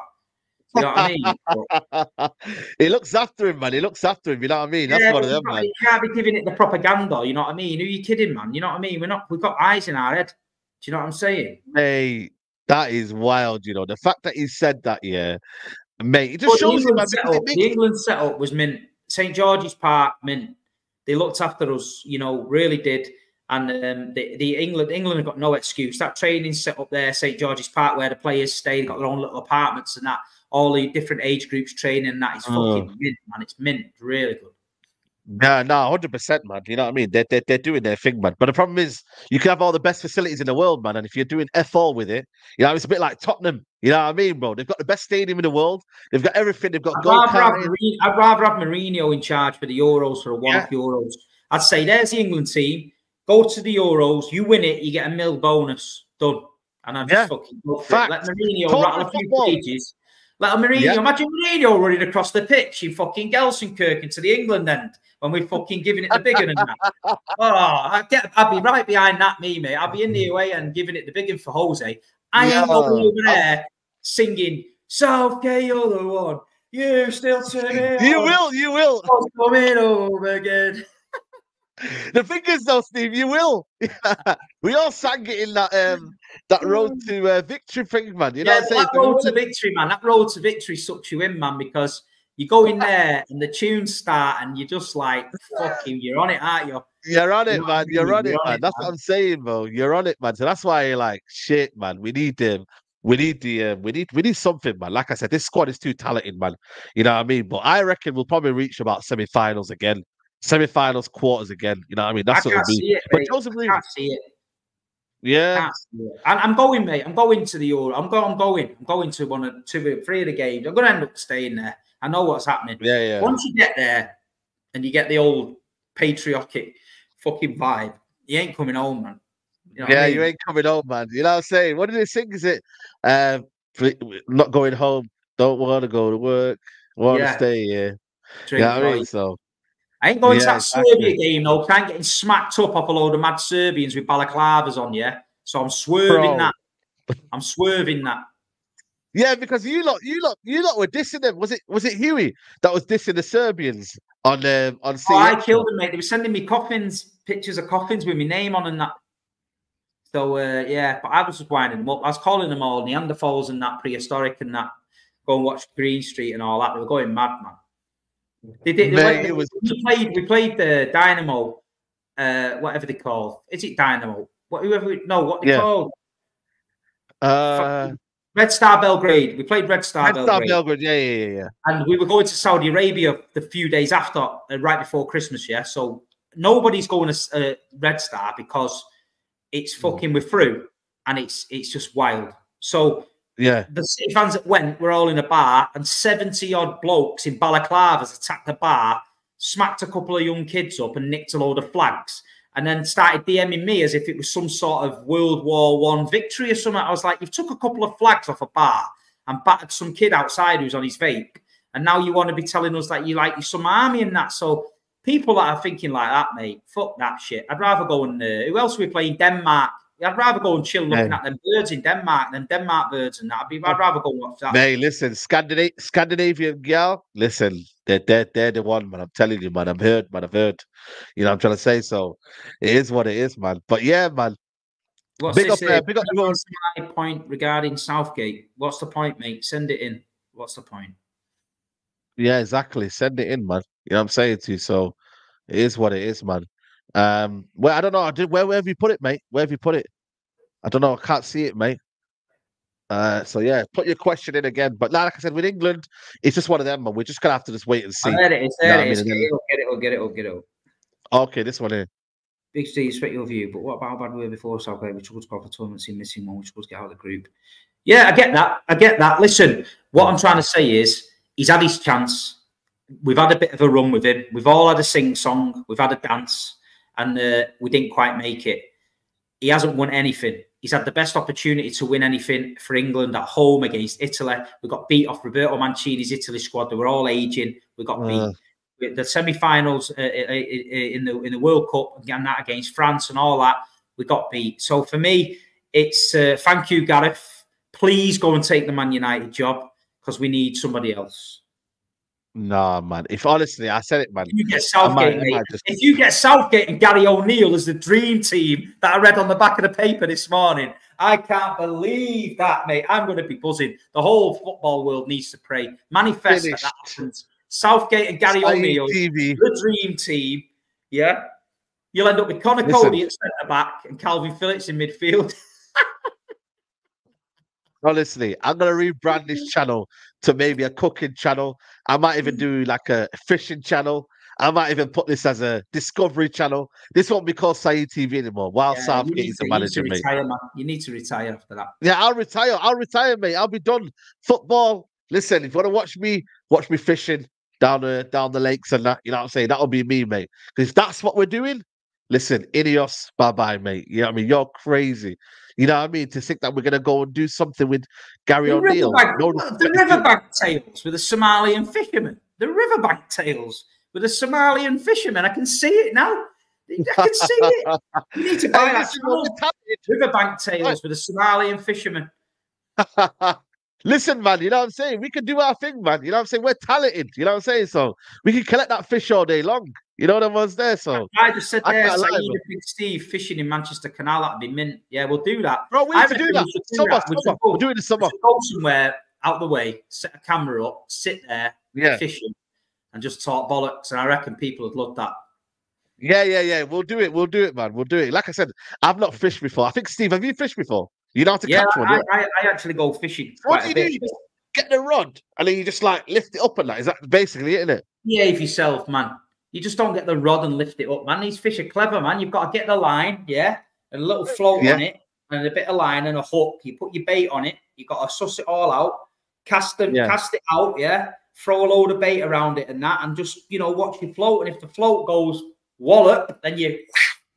You know what I mean? he looks after him, man. He looks after him. You know what I mean? That's yeah, one of them, man. You can't be giving it the propaganda. You know what I mean? Who are you kidding, man? You know what I mean? We're not. We've got eyes in our head. Do you know what I'm saying? Hey, that is wild. You know the fact that he said that, yeah, mate. It just shows you, man. Setup, the England setup was mint. St George's Park mint. They looked after us. You know, really did. And um, the, the England England have got no excuse. That training set up there, St George's Park, where the players stay, got their own little apartments and that all the different age groups training. That is fucking mm. mint, man. It's mint, really good. Yeah, no, hundred percent, man. You know what I mean? They're, they're they're doing their thing, man. But the problem is, you can have all the best facilities in the world, man. And if you're doing f all with it, you know, it's a bit like Tottenham. You know what I mean, bro? They've got the best stadium in the world. They've got everything. They've got. I'd, rather have, Marino, I'd rather have Mourinho in charge for the Euros for a one-off yeah. Euros. I'd say there's the England team. Go to the Euros. You win it, you get a mil bonus. Done. And I'm just yeah. fucking Let Mourinho Talk rattle a few pages like Mourinho, yeah. imagine Mourinho running across the pitch in fucking Gelsenkirchen to the England end when we're fucking giving it the big one that. oh, I get, I'd be right behind that, me, mate. I'd be in the away and giving it the big one for Jose. I yeah. ain't over there singing, Southgate, you're the one. You still turn You will, you will. Coming over again the thing is, though, Steve, you will. we all sang it in that um that road mm. to uh, victory thing, man. You know, yeah, that road to victory, man. That road to victory sucks you in, man, because you go in there and the tunes start, and you're just like, "Fucking, you're on it, aren't you?" You're on it, you man. You're on it, man. That's what I'm saying, bro. You're on it, man. So that's why you're like, shit, man. We need them. We need the uh, we need we need something, man. Like I said, this squad is too talented, man. You know what I mean? But I reckon we'll probably reach about semi-finals again semi-finals, quarters again. You know what I mean? That's I what it'll be. It, but Joseph I can't see it. Yeah, I'm going, mate. I'm going to the Euro. I'm going. I'm going. I'm going to one of two, three of the games. I'm going to end up staying there. I know what's happening. Yeah, yeah. Once you get there and you get the old patriotic fucking vibe, you ain't coming home, man. You know yeah, I mean? you ain't coming home, man. You know what I'm saying? What did they sing? Is it uh, not going home? Don't want to go to work. Want to stay here. Yeah, you know what I mean? So I ain't going yeah, to that exactly. Serbia game though. I ain't getting smacked up off a load of mad Serbians with balaclavas on, yeah. So I'm swerving Bro. that. I'm swerving that. Yeah, because you lot, you lot, you lot were dissing them. Was it was it Huey that was dissing the Serbians on um, on? Oh, I killed them, mate. They were sending me coffins, pictures of coffins with my name on and that. So uh, yeah, but I was just winding them up. I was calling them all Neanderthals and that prehistoric and that. Go and watch Green Street and all that. They were going mad, man. They did. They went, was... We played. We played the Dynamo. Uh, whatever they call. Is it Dynamo? What? Whoever. No. What they yeah. called? Uh. Red Star Belgrade. We played Red Star Red Belgrade. Star Belgrade. Yeah, yeah, yeah. And we were going to Saudi Arabia the few days after, uh, right before Christmas. Yeah. So nobody's going to uh, Red Star because it's mm. fucking we're through, and it's it's just wild. So yeah. The City fans that went were all in a bar, and 70 odd blokes in balaclavas attacked the bar, smacked a couple of young kids up, and nicked a load of flags. And then started DMing me as if it was some sort of World War One victory or something. I was like, you've took a couple of flags off a bar and battered some kid outside who's on his vape. And now you want to be telling us that you like some army and that. So people that are thinking like that, mate, fuck that shit. I'd rather go and uh, who else are we playing? Denmark. I'd rather go and chill looking at them birds in Denmark than Denmark birds and that. I'd, be, I'd rather go and watch that. Hey, listen, Scandinav- Scandinavian girl, listen, they're, they're, they're the one, man. I'm telling you, man. I've heard, man. I've heard. You know, I'm trying to say so. It is what it is, man. But yeah, man. What's big this, up, uh, big up my point regarding Southgate. What's the point, mate? Send it in. What's the point? Yeah, exactly. Send it in, man. You know what I'm saying to you. So it is what it is, man. Um, well, I don't know. I Where, where have you put it, mate? Where have you put it? I don't know. I can't see it, mate. Uh, so yeah, put your question in again. But like I said, with England, it's just one of them, man. We're just gonna have to just wait and see. There it is. There it is. Get it, get it, get it, get it. Okay, this one here. Big Steve, respect your view, but what about how bad we were before Southgate? We struggled to go for tournaments in missing one, we struggled to get out of the group. Yeah, I get that. I get that. Listen, what I'm trying to say is he's had his chance. We've had a bit of a run with him. We've all had a sing song. We've had a dance, and uh, we didn't quite make it. He hasn't won anything. He's had the best opportunity to win anything for England at home against Italy. We got beat off Roberto Mancini's Italy squad. They were all aging. We got uh. beat. The semi-finals uh, uh, uh, in the in the World Cup and that against France and all that, we got beat. So for me, it's uh, thank you, Gareth. Please go and take the Man United job because we need somebody else. No, man. If honestly, I said it, man. You get Southgate, might, just... if you get Southgate and Gary O'Neil as the dream team that I read on the back of the paper this morning, I can't believe that, mate. I'm going to be buzzing. The whole football world needs to pray. Manifest Finished. that, that happens. Southgate and Gary O'Neil, the dream team. Yeah, you'll end up with Conor Coady at centre back and Kalvin Phillips in midfield. Honestly, I'm gonna rebrand this mm-hmm. channel to maybe a cooking channel. I might even mm-hmm. do like a fishing channel. I might even put this as a discovery channel. This won't be called Saeed TV anymore. While yeah, Southgate is the manager, mate. Retire, man. You need to retire after that. Yeah, I'll retire. I'll retire, mate. I'll be done. Football. Listen, if you want to watch me, watch me fishing down the down the lakes and that. You know what I'm saying? That'll be me, mate. Because if that's what we're doing, listen, Ineos, bye bye, mate. You know what I mean? You're crazy. You know what I mean? To think that we're going to go and do something with Gary the O'Neil. Riverbank, no, the Riverbank Tales with the Somalian fishermen. The Riverbank Tales with the Somalian fishermen. I can see it now. I can see it. You need to buy hey, that. Riverbank Tales with the Somalian fishermen. Listen, man, you know what I'm saying? We can do our thing, man. You know what I'm saying? We're talented. You know what I'm saying? So we can collect that fish all day long. You know what I was there? So I just said there, I Saeed Big Steve fishing in Manchester Canal. That'd be mint. Yeah, we'll do that. Bro, we need to do that. We summer, that. Summer. We'll do it in summer. Go somewhere out the way, set a camera up, sit there, yeah. fishing, and just talk bollocks. And I reckon people would love that. Yeah, yeah, yeah. We'll do it. We'll do it, man. We'll do it. Like I said, I've not fished before. I think Steve, have you fished before? You know how to yeah, catch one. I, I, I, actually go fishing. What do you do? You just get the rod and then you just like lift it up and that. Is that basically it, isn't it? Yeah, if yourself, man. You just don't get the rod and lift it up, man. These fish are clever, man. You've got to get the line, yeah, and a little float yeah. on it, and a bit of line and a hook. You put your bait on it. You've got to suss it all out, cast them, yeah. cast it out, yeah. Throw a load of bait around it and that, and just you know watch your float. And if the float goes wallop, then you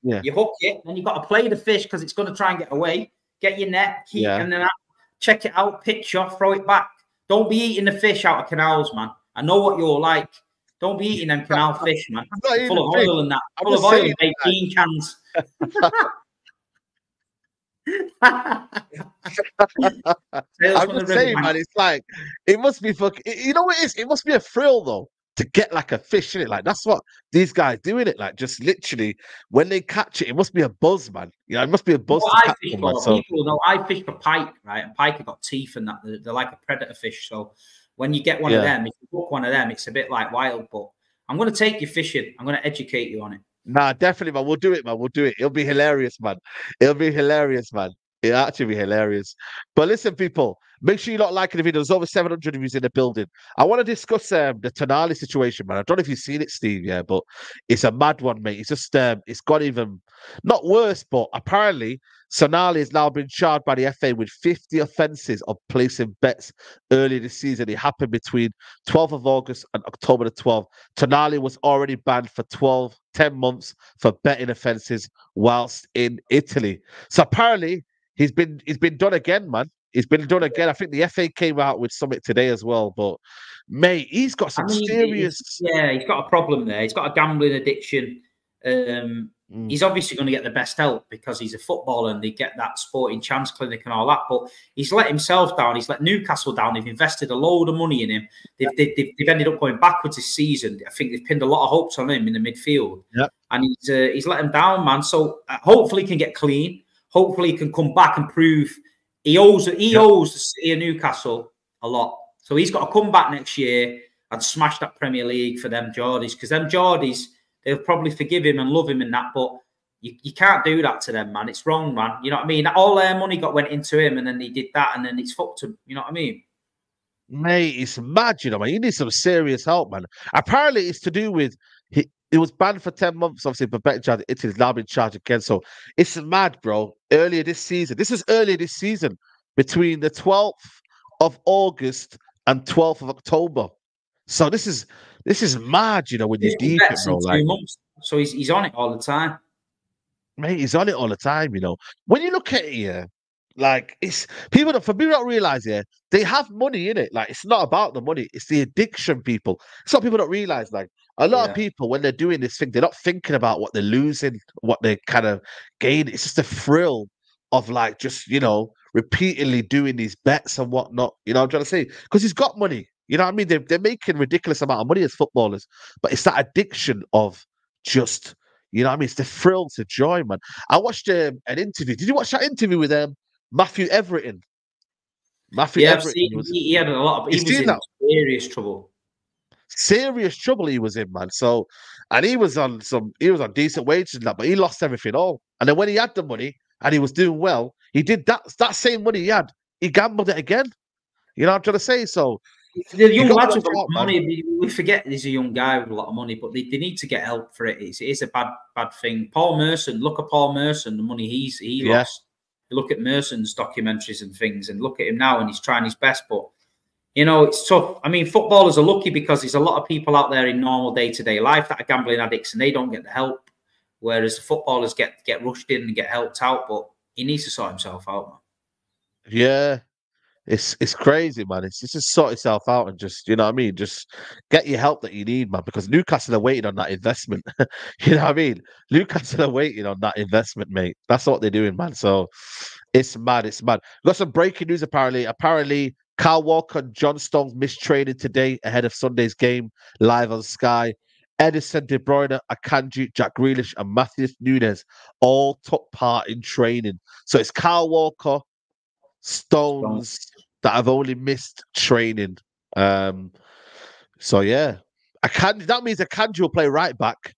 yeah. you hook it. Then you've got to play the fish because it's going to try and get away. Get your net, keep, yeah. and then check it out, pitch off, throw it back. Don't be eating the fish out of canals, man. I know what you're like. Don't be eating them canal fish, man. Full of oil and that. Full of oil in 18 cans. I'm just saying, man. It's like it must be fucking. You know what it is? It must be a thrill though to get like a fish in it. Like that's what these guys doing it. Like just literally when they catch it, it must be a buzz, man. You know, it must be a buzz. Well, I fish for, so. people know I fish for pike, right? And pike have got teeth and that. They're, they're like a predator fish. So when you get one yeah. of them, if you hook one of them, it's a bit like wild. But I'm going to take you fishing. I'm going to educate you on it. Nah, definitely, man. We'll do it, man. We'll do it. It'll be hilarious, man. It'll be hilarious, man. It'll actually be hilarious. But listen, people, make sure you not liking the video. There's over 700 of you in the building. I want to discuss um, the Tonali situation, man. I don't know if you've seen it, Steve, yeah, but it's a mad one, mate. It's just, um, it's got even, not worse, but apparently Tonali has now been charged by the FA with 50 offences of placing bets early this season. It happened between 12th of August and October the 12th. Tonali was already banned for 12, 10 months for betting offences whilst in Italy. So apparently he's been he's been done again, man. He's been done again. I think the FA came out with something today as well. But mate, he's got some I mean, serious. He's, yeah, he's got a problem there. He's got a gambling addiction. Um, mm. He's obviously going to get the best help because he's a footballer and they get that sporting chance clinic and all that. But he's let himself down. He's let Newcastle down. They've invested a load of money in him. They've, they've, they've ended up going backwards this season. I think they've pinned a lot of hopes on him in the midfield. Yep. And he's uh, he's let him down, man. So uh, hopefully he can get clean. Hopefully he can come back and prove he owes he yep. owes the city of Newcastle a lot. So he's got to come back next year and smash that Premier League for them Geordies because them Geordies they'll probably forgive him and love him in that, but You, you can't do that to them, man. It's wrong, man. You know what I mean? All their money got went into him, and then he did that, and then it's fucked him. You know what I mean? Mate, it's mad, you know, man. You need some serious help, man. Apparently, it's to do with he. It was banned for ten months, obviously, but back charge. Italy's now been charged again. So it's mad, bro. Earlier this season, this is earlier this season, between the twelfth of August and twelfth of October. So this is this is mad, you know, when you deep it, bro. Like, months. So he's he's on it all the time. Mate, he's on it all the time, you know. When you look at it here, like it's people that for people don't realize yeah, they have money in it. Like it's not about the money, it's the addiction, people. Some people don't realize, like a lot yeah. of people when they're doing this thing, they're not thinking about what they're losing, what they kind of gain. It's just the thrill of like just, you know, repeatedly doing these bets and whatnot. You know I'm trying to say? Because he's got money. You know what I mean? They're, they're making ridiculous amount of money as footballers, but it's that addiction of just, you know what I mean? It's the thrill to joy, man. I watched um, an interview. Did you watch that interview with um, Matthew Everton. Matthew yeah, Everton. Was, he had a lot of. He was in that? serious trouble. Serious trouble he was in, man. So, and he was on some. He was on decent wages and that, but he lost everything all. And then when he had the money and he was doing well, he did that. That same money he had, he gambled it again. You know what I'm trying to say? So the young lads with a lot of money. We forget he's a young guy with a lot of money, but they, they need to get help for it. It's, it is a bad bad thing. Paul Merson, look at Paul Merson, the money he's he yeah. lost you look at Merson's documentaries and things, and look at him now, and he's trying his best. But you know, it's tough. I mean, footballers are lucky because there's a lot of people out there in normal day to day life that are gambling addicts, and they don't get the help. Whereas the footballers get get rushed in and get helped out, but he needs to sort himself out. Man. Yeah, it's it's crazy, man. It's, just sort yourself out and just you know what I mean. Just get your help that you need, man. Because Newcastle are waiting on that investment. you know what I mean? Newcastle are waiting on that investment, mate. That's what they're doing, man. So it's mad. It's mad. We've got some breaking news. Apparently, apparently, Kyle Walker and John Stones missed training today ahead of Sunday's game live on Sky. Ederson, De Bruyne, Akanji, Jack Grealish, and Matheus Nunes all took part in training. So it's Kyle Walker, Stones, that have only missed training. Um, so yeah, I can. That means Akanji will play right back,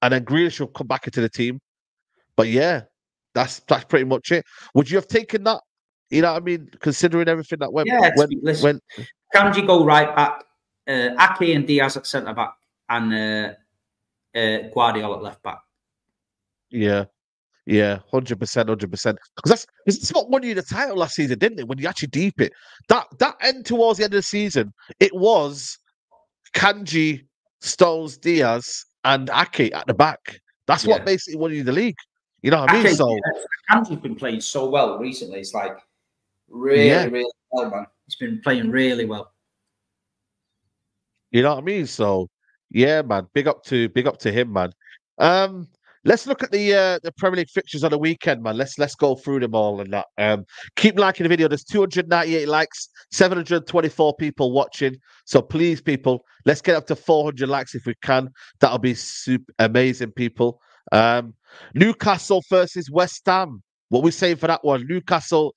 and then Grealish will come back into the team. But yeah, that's that's pretty much it. Would you have taken that? You know what I mean? Considering everything that went. Yeah, when, listen, when... Kanji go right back, uh, Ake and Dias at centre back, and uh, uh, Gvardiol at left back. Yeah. Yeah, hundred percent, hundred percent. Because that's it's what won you the title last season, didn't it? When you actually deep it, that that end towards the end of the season, it was Kanji, Stones, Dias, and Ake at the back. That's yeah. what basically won you the league. You know what I mean? Ake, so Kanji's been playing so well recently. It's like really, yeah. really well, man. He's been playing really well. You know what I mean? So yeah, man. Big up to big up to him, man. Um, Let's look at the uh, the Premier League fixtures on the weekend, man. Let's let's go through them all and that. Um, keep liking the video. There's 298 likes, 724 people watching. So please, people, let's get up to 400 likes if we can. That'll be super amazing, people. Um, Newcastle versus West Ham. What we saying for that one? Newcastle.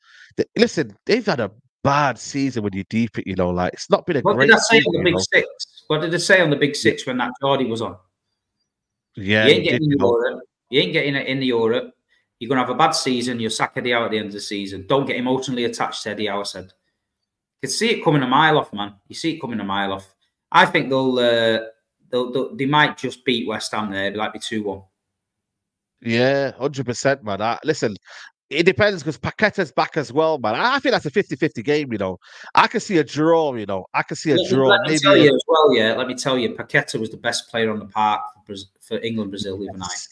Listen, they've had a bad season when you deep it. You know, like it's not been a what great. What did I say season, on the Big Six? What did I say on the Big Six when that Geordie was on? Yeah, you ain't getting in Europe. You ain't getting it in the Europe. You're gonna have a bad season. You'll sack Eddie Howe at the end of the season. Don't get emotionally attached to Eddie. I said, you can see it coming a mile off, man. You see it coming a mile off. I think they'll, uh, they'll, they'll they might just beat West Ham there. It'll like be two one. Yeah, hundred percent, man. I, listen, it depends because Paqueta's back as well, man. I think that's a 50-50 game, you know. I can see a draw, you know. I can see a let, draw. Let me maybe tell you as well, yeah. Let me tell you, Paqueta was the best player on the park for, for England, Brazil the other night.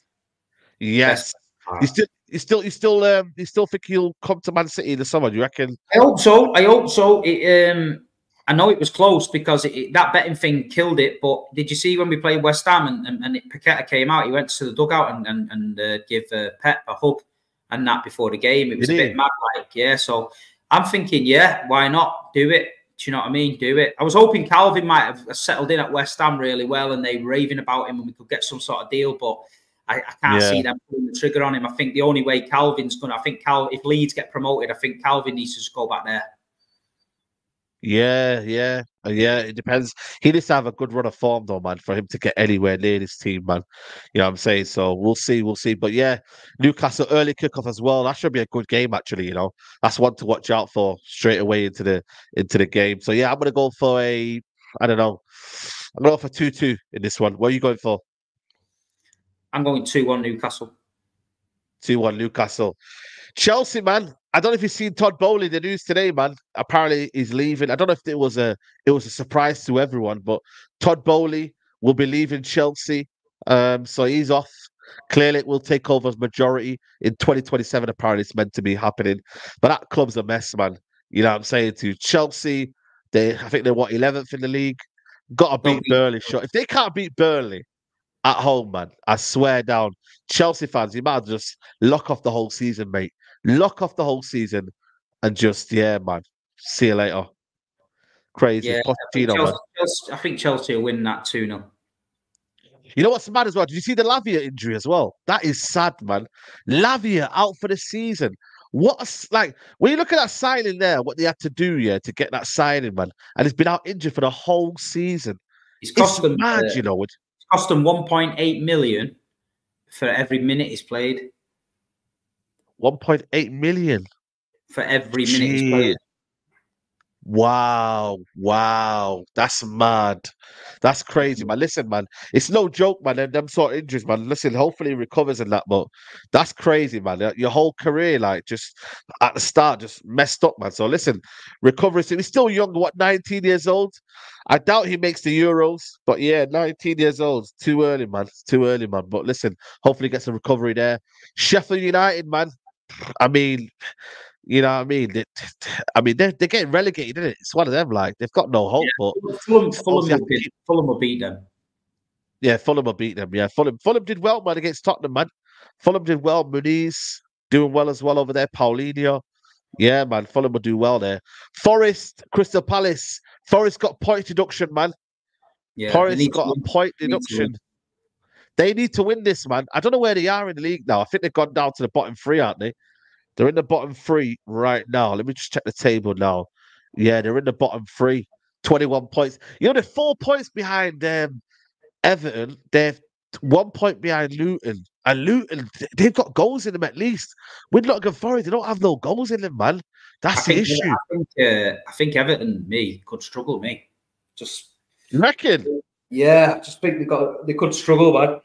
Yes. You still, you still, you still, um, you still think he'll come to Man City in the summer? Do you reckon? I hope so. I hope so. It, um, I know it was close because it, that betting thing killed it. But did you see when we played West Ham and, and, and Paqueta came out? He went to the dugout and and, and uh, give uh, Pep a hug and that before the game. It was Did a bit mad, like yeah. So I'm thinking, yeah, why not do it? Do you know what I mean? Do it. I was hoping Kalvin might have settled in at West Ham really well, and they were raving about him, and we could get some sort of deal. But I, I can't yeah. see them pulling the trigger on him. I think the only way Kalvin's going, to I think Cal, if Leeds get promoted, I think Kalvin needs to just go back there. Yeah, yeah, uh, yeah. It depends. He needs to have a good run of form, though, man, for him to get anywhere near this team, man. You know what I'm saying? So we'll see, we'll see. But yeah, Newcastle early kickoff as well. That should be a good game, actually. You know, that's one to watch out for straight away into the into the game. So yeah, I'm gonna go for a, I don't know, I'm going for two two in this one. What are you going for? I'm going two one Newcastle. Two one Newcastle. Chelsea, man. I don't know if you've seen Todd Boehly the news today, man. Apparently he's leaving. I don't know if it was a it was a surprise to everyone, but Todd Boehly will be leaving Chelsea. Um, so he's off. Clearlake will take over as majority in 2027. Apparently, it's meant to be happening. But that club's a mess, man. You know what I'm saying to Chelsea. They, I think they're what 11th in the league. Got to beat Burnley. Shot. If they can't beat Burnley at home, man, I swear down. Chelsea fans, you might just lock off the whole season, mate lock off the whole season, and just yeah, man. See you later. Crazy. Yeah, I think, Chelsea, Chelsea, I think Chelsea will win that 2 0. You know what's mad as well? Did you see the Lavia injury as well? That is sad, man. Lavia out for the season. What's like when you look at that signing there, what they had to do, yeah, to get that signing, man, and he's been out injured for the whole season. It's cost it's them mad, uh, you know. It's cost them 1.8 million for every minute he's played. 1.8 million for every minute. Wow, wow, that's mad. That's crazy, man. Listen, man, it's no joke, man. Them, them sort of injuries, man. Listen, hopefully he recovers in that, but that's crazy, man. Your whole career, like, just at the start, just messed up, man. So listen, recovery. He's still young, what, 19 years old? I doubt he makes the Euros, but yeah, 19 years old. Too early, man. too early, man. But listen, hopefully he gets a recovery there. Sheffield United, man. I mean, you know what I mean? They, I mean, they're, they're getting relegated, isn't it? It's one of them, like, they've got no hope. Yeah, but Fulham, Fulham, will beat, Fulham will beat them. Yeah, Fulham will beat them. Yeah, Fulham. Fulham did well, man, against Tottenham, man. Fulham did well. Muniz doing well as well over there. Palhinha. Yeah, man. Fulham will do well there. Forest, Crystal Palace. Forest got point deduction, man. Yeah, Forest got a point deduction. They need to win this, man. I don't know where they are in the league now. I think they've gone down to the bottom three, aren't they? They're in the bottom three right now. Let me just check the table now. Yeah, they're in the bottom three. 21 points. You know, they're four points behind um, Everton. They're one point behind Luton. And Luton, they've got goals in them at least. With Nottingham Forest, they don't have no goals in them, man. That's I the think, issue. I think, uh, I think Everton, me, could struggle, me. Just. You reckon? Yeah, I just think they got they could struggle, man.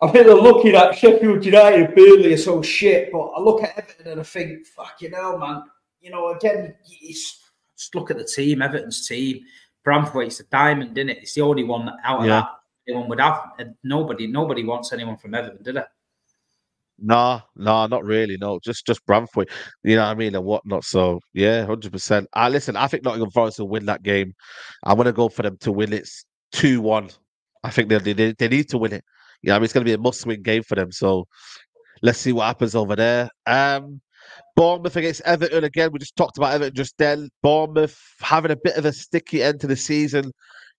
I think they're looking at Sheffield United Burnley are so shit, but I look at Everton and I think, fuck you know, man. You know, again, just look at the team, Everton's team. Branthwaite's a diamond, isn't it? It's the only one out of yeah. that anyone would have. And nobody, nobody wants anyone from Everton, did it? No, no, not really. No, just just Branthwaite. You know what I mean and whatnot. So yeah, hundred percent. I listen. I think Nottingham Forest will win that game. I'm gonna go for them to win it two one. I think they, they they need to win it. Yeah, I mean it's going to be a must-win game for them. So let's see what happens over there. Um, Bournemouth against Everton again. We just talked about Everton just then. Bournemouth having a bit of a sticky end to the season.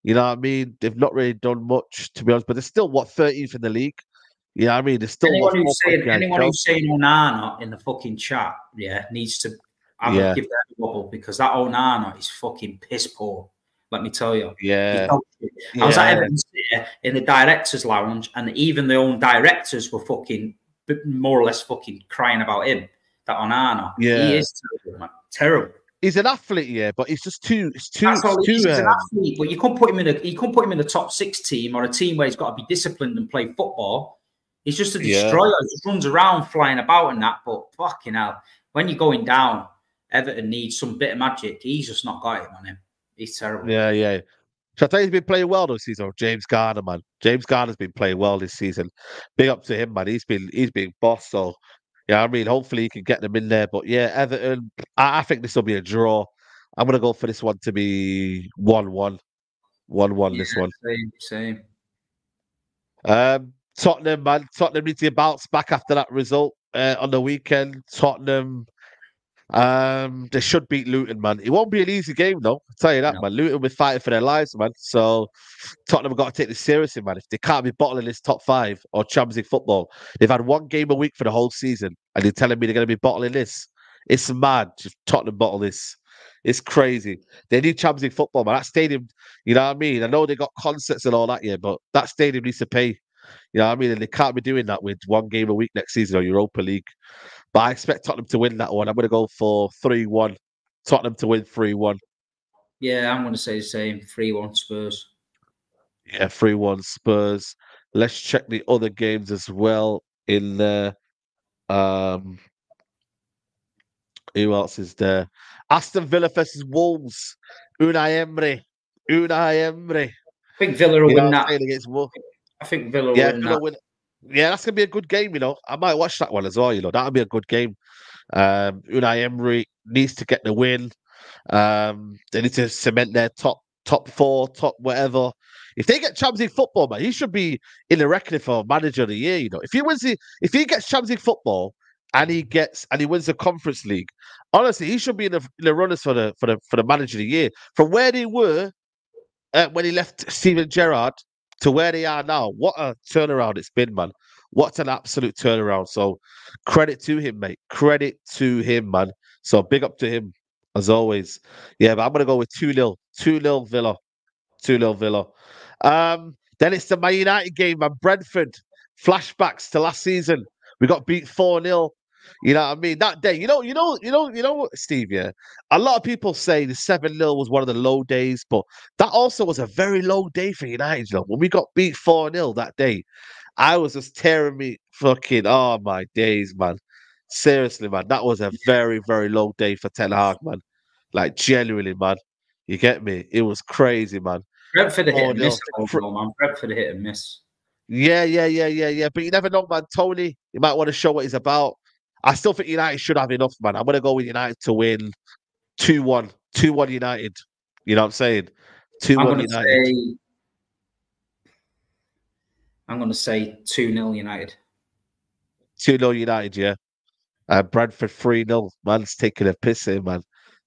You know what I mean? They've not really done much to be honest, but they're still what 13th in the league. Yeah, you know I mean, there's still anyone who's saying anyone who's saying Onana in the fucking chat, yeah, needs to yeah. give that a bubble because that Onana is fucking piss poor. Let me tell you. Yeah. I was at Everton in the directors' lounge, and even the own directors were fucking more or less fucking crying about him. That Onana. Yeah. He is terrible, man. Terrible. He's an athlete, yeah, but he's just too. It's too. That's too, he's, um... an athlete, but you can't put him in a. You can't put him in the top six team or a team where he's got to be disciplined and play football. He's just a destroyer. Yeah. He just runs around flying about and that. But fucking hell, when you're going down, Everton needs some bit of magic. He's just not got it on him. He's terrible. Yeah, yeah. Shall I tell you he's been playing well this season? James Garner, man. James Garner's been playing well this season. Big up to him, man. He's been he's been boss. So yeah, I mean, hopefully he can get them in there. But yeah, Everton, I, I think this will be a draw. I'm gonna go for this one to be one-one. One-one. Yeah, this one. Same, same. Um, Tottenham, man. Tottenham needs to bounce back after that result uh, on the weekend. Tottenham um, they should beat Luton, man. It won't be an easy game, though. I'll tell you that, no. man. Luton will be fighting for their lives, man. So Tottenham have got to take this seriously, man. If they can't be bottling this top five or Champions League football, they've had one game a week for the whole season, and they're telling me they're going to be bottling this. It's mad. Just Tottenham bottle this. It's crazy. They need Champions League football, man. That stadium, you know what I mean? I know they got concerts and all that, yeah, but that stadium needs to pay. You know what I mean? And they can't be doing that with one game a week next season or Europa League. But I expect Tottenham to win that one. I'm going to go for 3 1. Tottenham to win 3 1. Yeah, I'm going to say the same 3 1 Spurs. Yeah, 3 1 Spurs. Let's check the other games as well in there. Um, who else is there? Aston Villa versus Wolves. Unai Emery. Unai Emery. I think Villa will you win that. Against Wolves. I think Villa will yeah, win Villa that. Win. Yeah, that's gonna be a good game. You know, I might watch that one as well. You know, that'll be a good game. Um, Unai Emery needs to get the win. Um, they need to cement their top top four, top whatever. If they get Champions League football, man, he should be in the reckoning for manager of the year. You know, if he wins the, if he gets Champions League football and he gets and he wins the Conference League, honestly, he should be in the, in the runners for the for the for the manager of the year. From where they were uh, when he left Steven Gerrard to where they are now, what a turnaround it's been, man. What an absolute turnaround. So credit to him, mate. Credit to him, man. So big up to him as always. Yeah, but I'm gonna go with 2 0. 2 0 Villa. 2 0 Villa. Um, then it's the Man United game and Brentford. Flashbacks to last season. We got beat 4 0. You know what I mean? That day, you know, you know, you know, you know what, Steve, yeah. A lot of people say the 7 0 was one of the low days, but that also was a very low day for United, you know. When we got beat 4 0 that day, I was just tearing me fucking oh my days, man. Seriously, man. That was a very, very low day for Ten Hag, man. Like genuinely, man. You get me? It was crazy, man. Brentford hit and miss, man. Brentford hit and miss. Yeah, yeah, yeah, yeah, yeah. But you never know, man. Toney, you might want to show what he's about. I still think United should have enough, man. I'm gonna go with United to win 2-1. 2-1 United. You know what I'm saying? 2-1 United. Say, I'm gonna say 2-0 United. 2-0 United, yeah. Uh, Bradford 3-0. Man's taking a piss here, man.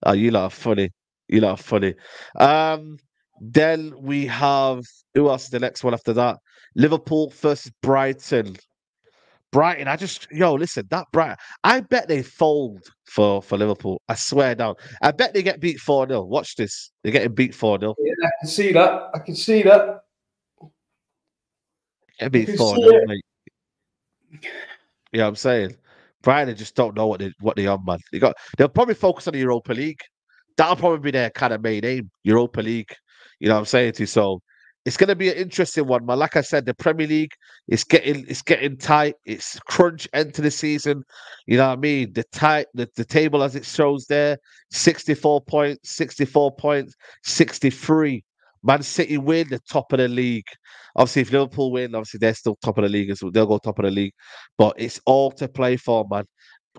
Oh, you lot are funny. You lot are funny. Um, then we have who else is the next one after that? Liverpool versus Brighton. Brighton, I just yo listen that Brighton. I bet they fold for for Liverpool. I swear down. I bet they get beat four 0 Watch this. They're getting beat four 0 Yeah, I can see that. I can see that. Get beat four 0 mate. Yeah, I'm saying. Brighton just don't know what they what they are, man. They got they'll probably focus on the Europa League. That'll probably be their kind of main aim, Europa League. You know what I'm saying to you? So it's going to be an interesting one, man. Like I said, the Premier League is getting it's getting tight. It's crunch end to the season. You know what I mean? The tight the, the table as it shows there, 64 points, 64 points, 63. Man City win the top of the league. Obviously, if Liverpool win, obviously they're still top of the league well. They'll go top of the league. But it's all to play for, man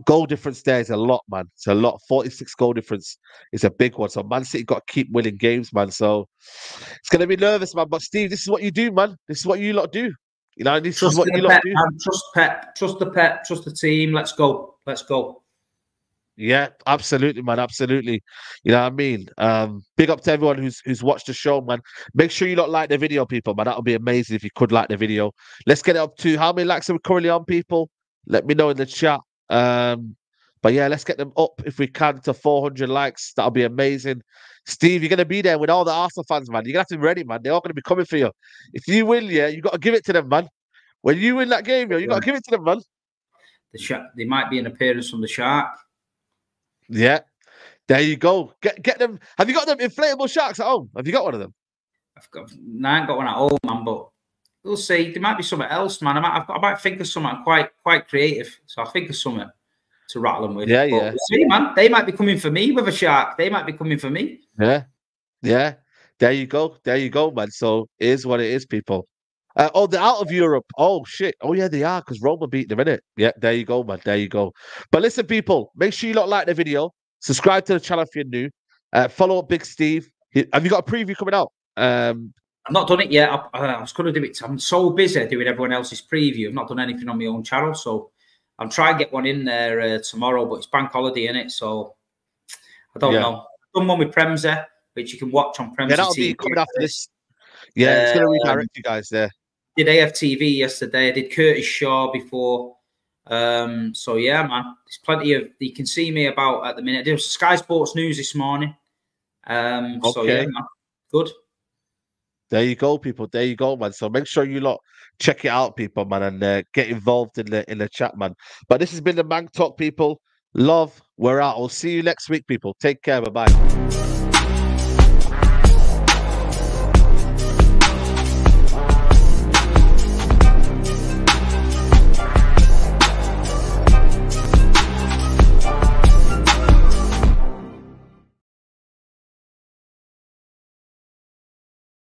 goal difference there is a lot, man. It's a lot. 46 goal difference is a big one. So Man City got to keep winning games, man. So it's gonna be nervous, man. But Steve, this is what you do, man. This is what you lot do. You know, this trust is what you lot do. Man. Trust Pep, trust the Pep, trust the team. Let's go. Let's go. Yeah, absolutely, man. Absolutely. You know what I mean? Um, big up to everyone who's who's watched the show, man. Make sure you don't like the video, people, man. That would be amazing if you could like the video. Let's get it up to how many likes are we currently on, people? Let me know in the chat. Um, but yeah, let's get them up if we can to 400 likes. That'll be amazing. Steve, you're going to be there with all the Arsenal fans, man. You're going to have to be ready, man. They're all going to be coming for you. If you win, yeah, you got to give it to them, man. When you win that game, yo, you got to give it to them, man. The sh- there might be an appearance from the Shark. Yeah. There you go. Get get them. Have you got them inflatable sharks at home? Have you got one of them? I've got. No, I ain't got one at home, man. But we'll see. There might be something else, man. I might, I might think of something quite, quite creative. So I think of something to rattle them with. Yeah, but yeah. We'll see, man. They might be coming for me with a shark. They might be coming for me. Yeah, yeah. There you go. There you go, man. So it is what it is, people. Uh, oh, they're out of Europe. Oh shit. Oh yeah, they are because Roma beat them in it. Yeah, there you go, man. There you go. But listen, people, make sure you lot like the video. Subscribe to the channel if you're new. Uh, follow up Big Steve. Have you got a preview coming out? Um, I've not done it yet. I, I was going to do it. I'm so busy doing everyone else's preview. I've not done anything on my own channel, so I'm trying to get one in there uh, tomorrow. But it's bank holiday in it, so I don't yeah. know. I've done one with Premza, which you can watch on Premza. Yeah, that'll TV. be coming after this. Yeah, uh, it's going to redirect you guys there. Did AFTV yesterday. I did Curtis Shaw before. Um, so yeah, man, there's plenty of you can see me about at the minute. There was Sky Sports News this morning. Um, So yeah, Okay. man. good. There you go, people. There you go, man. So make sure you lot check it out, people, man, and uh, get involved in the in the chat, man. But this has been the Manc Talk, people. Love, we're out. I'll see you next week, people. Take care. Bye bye.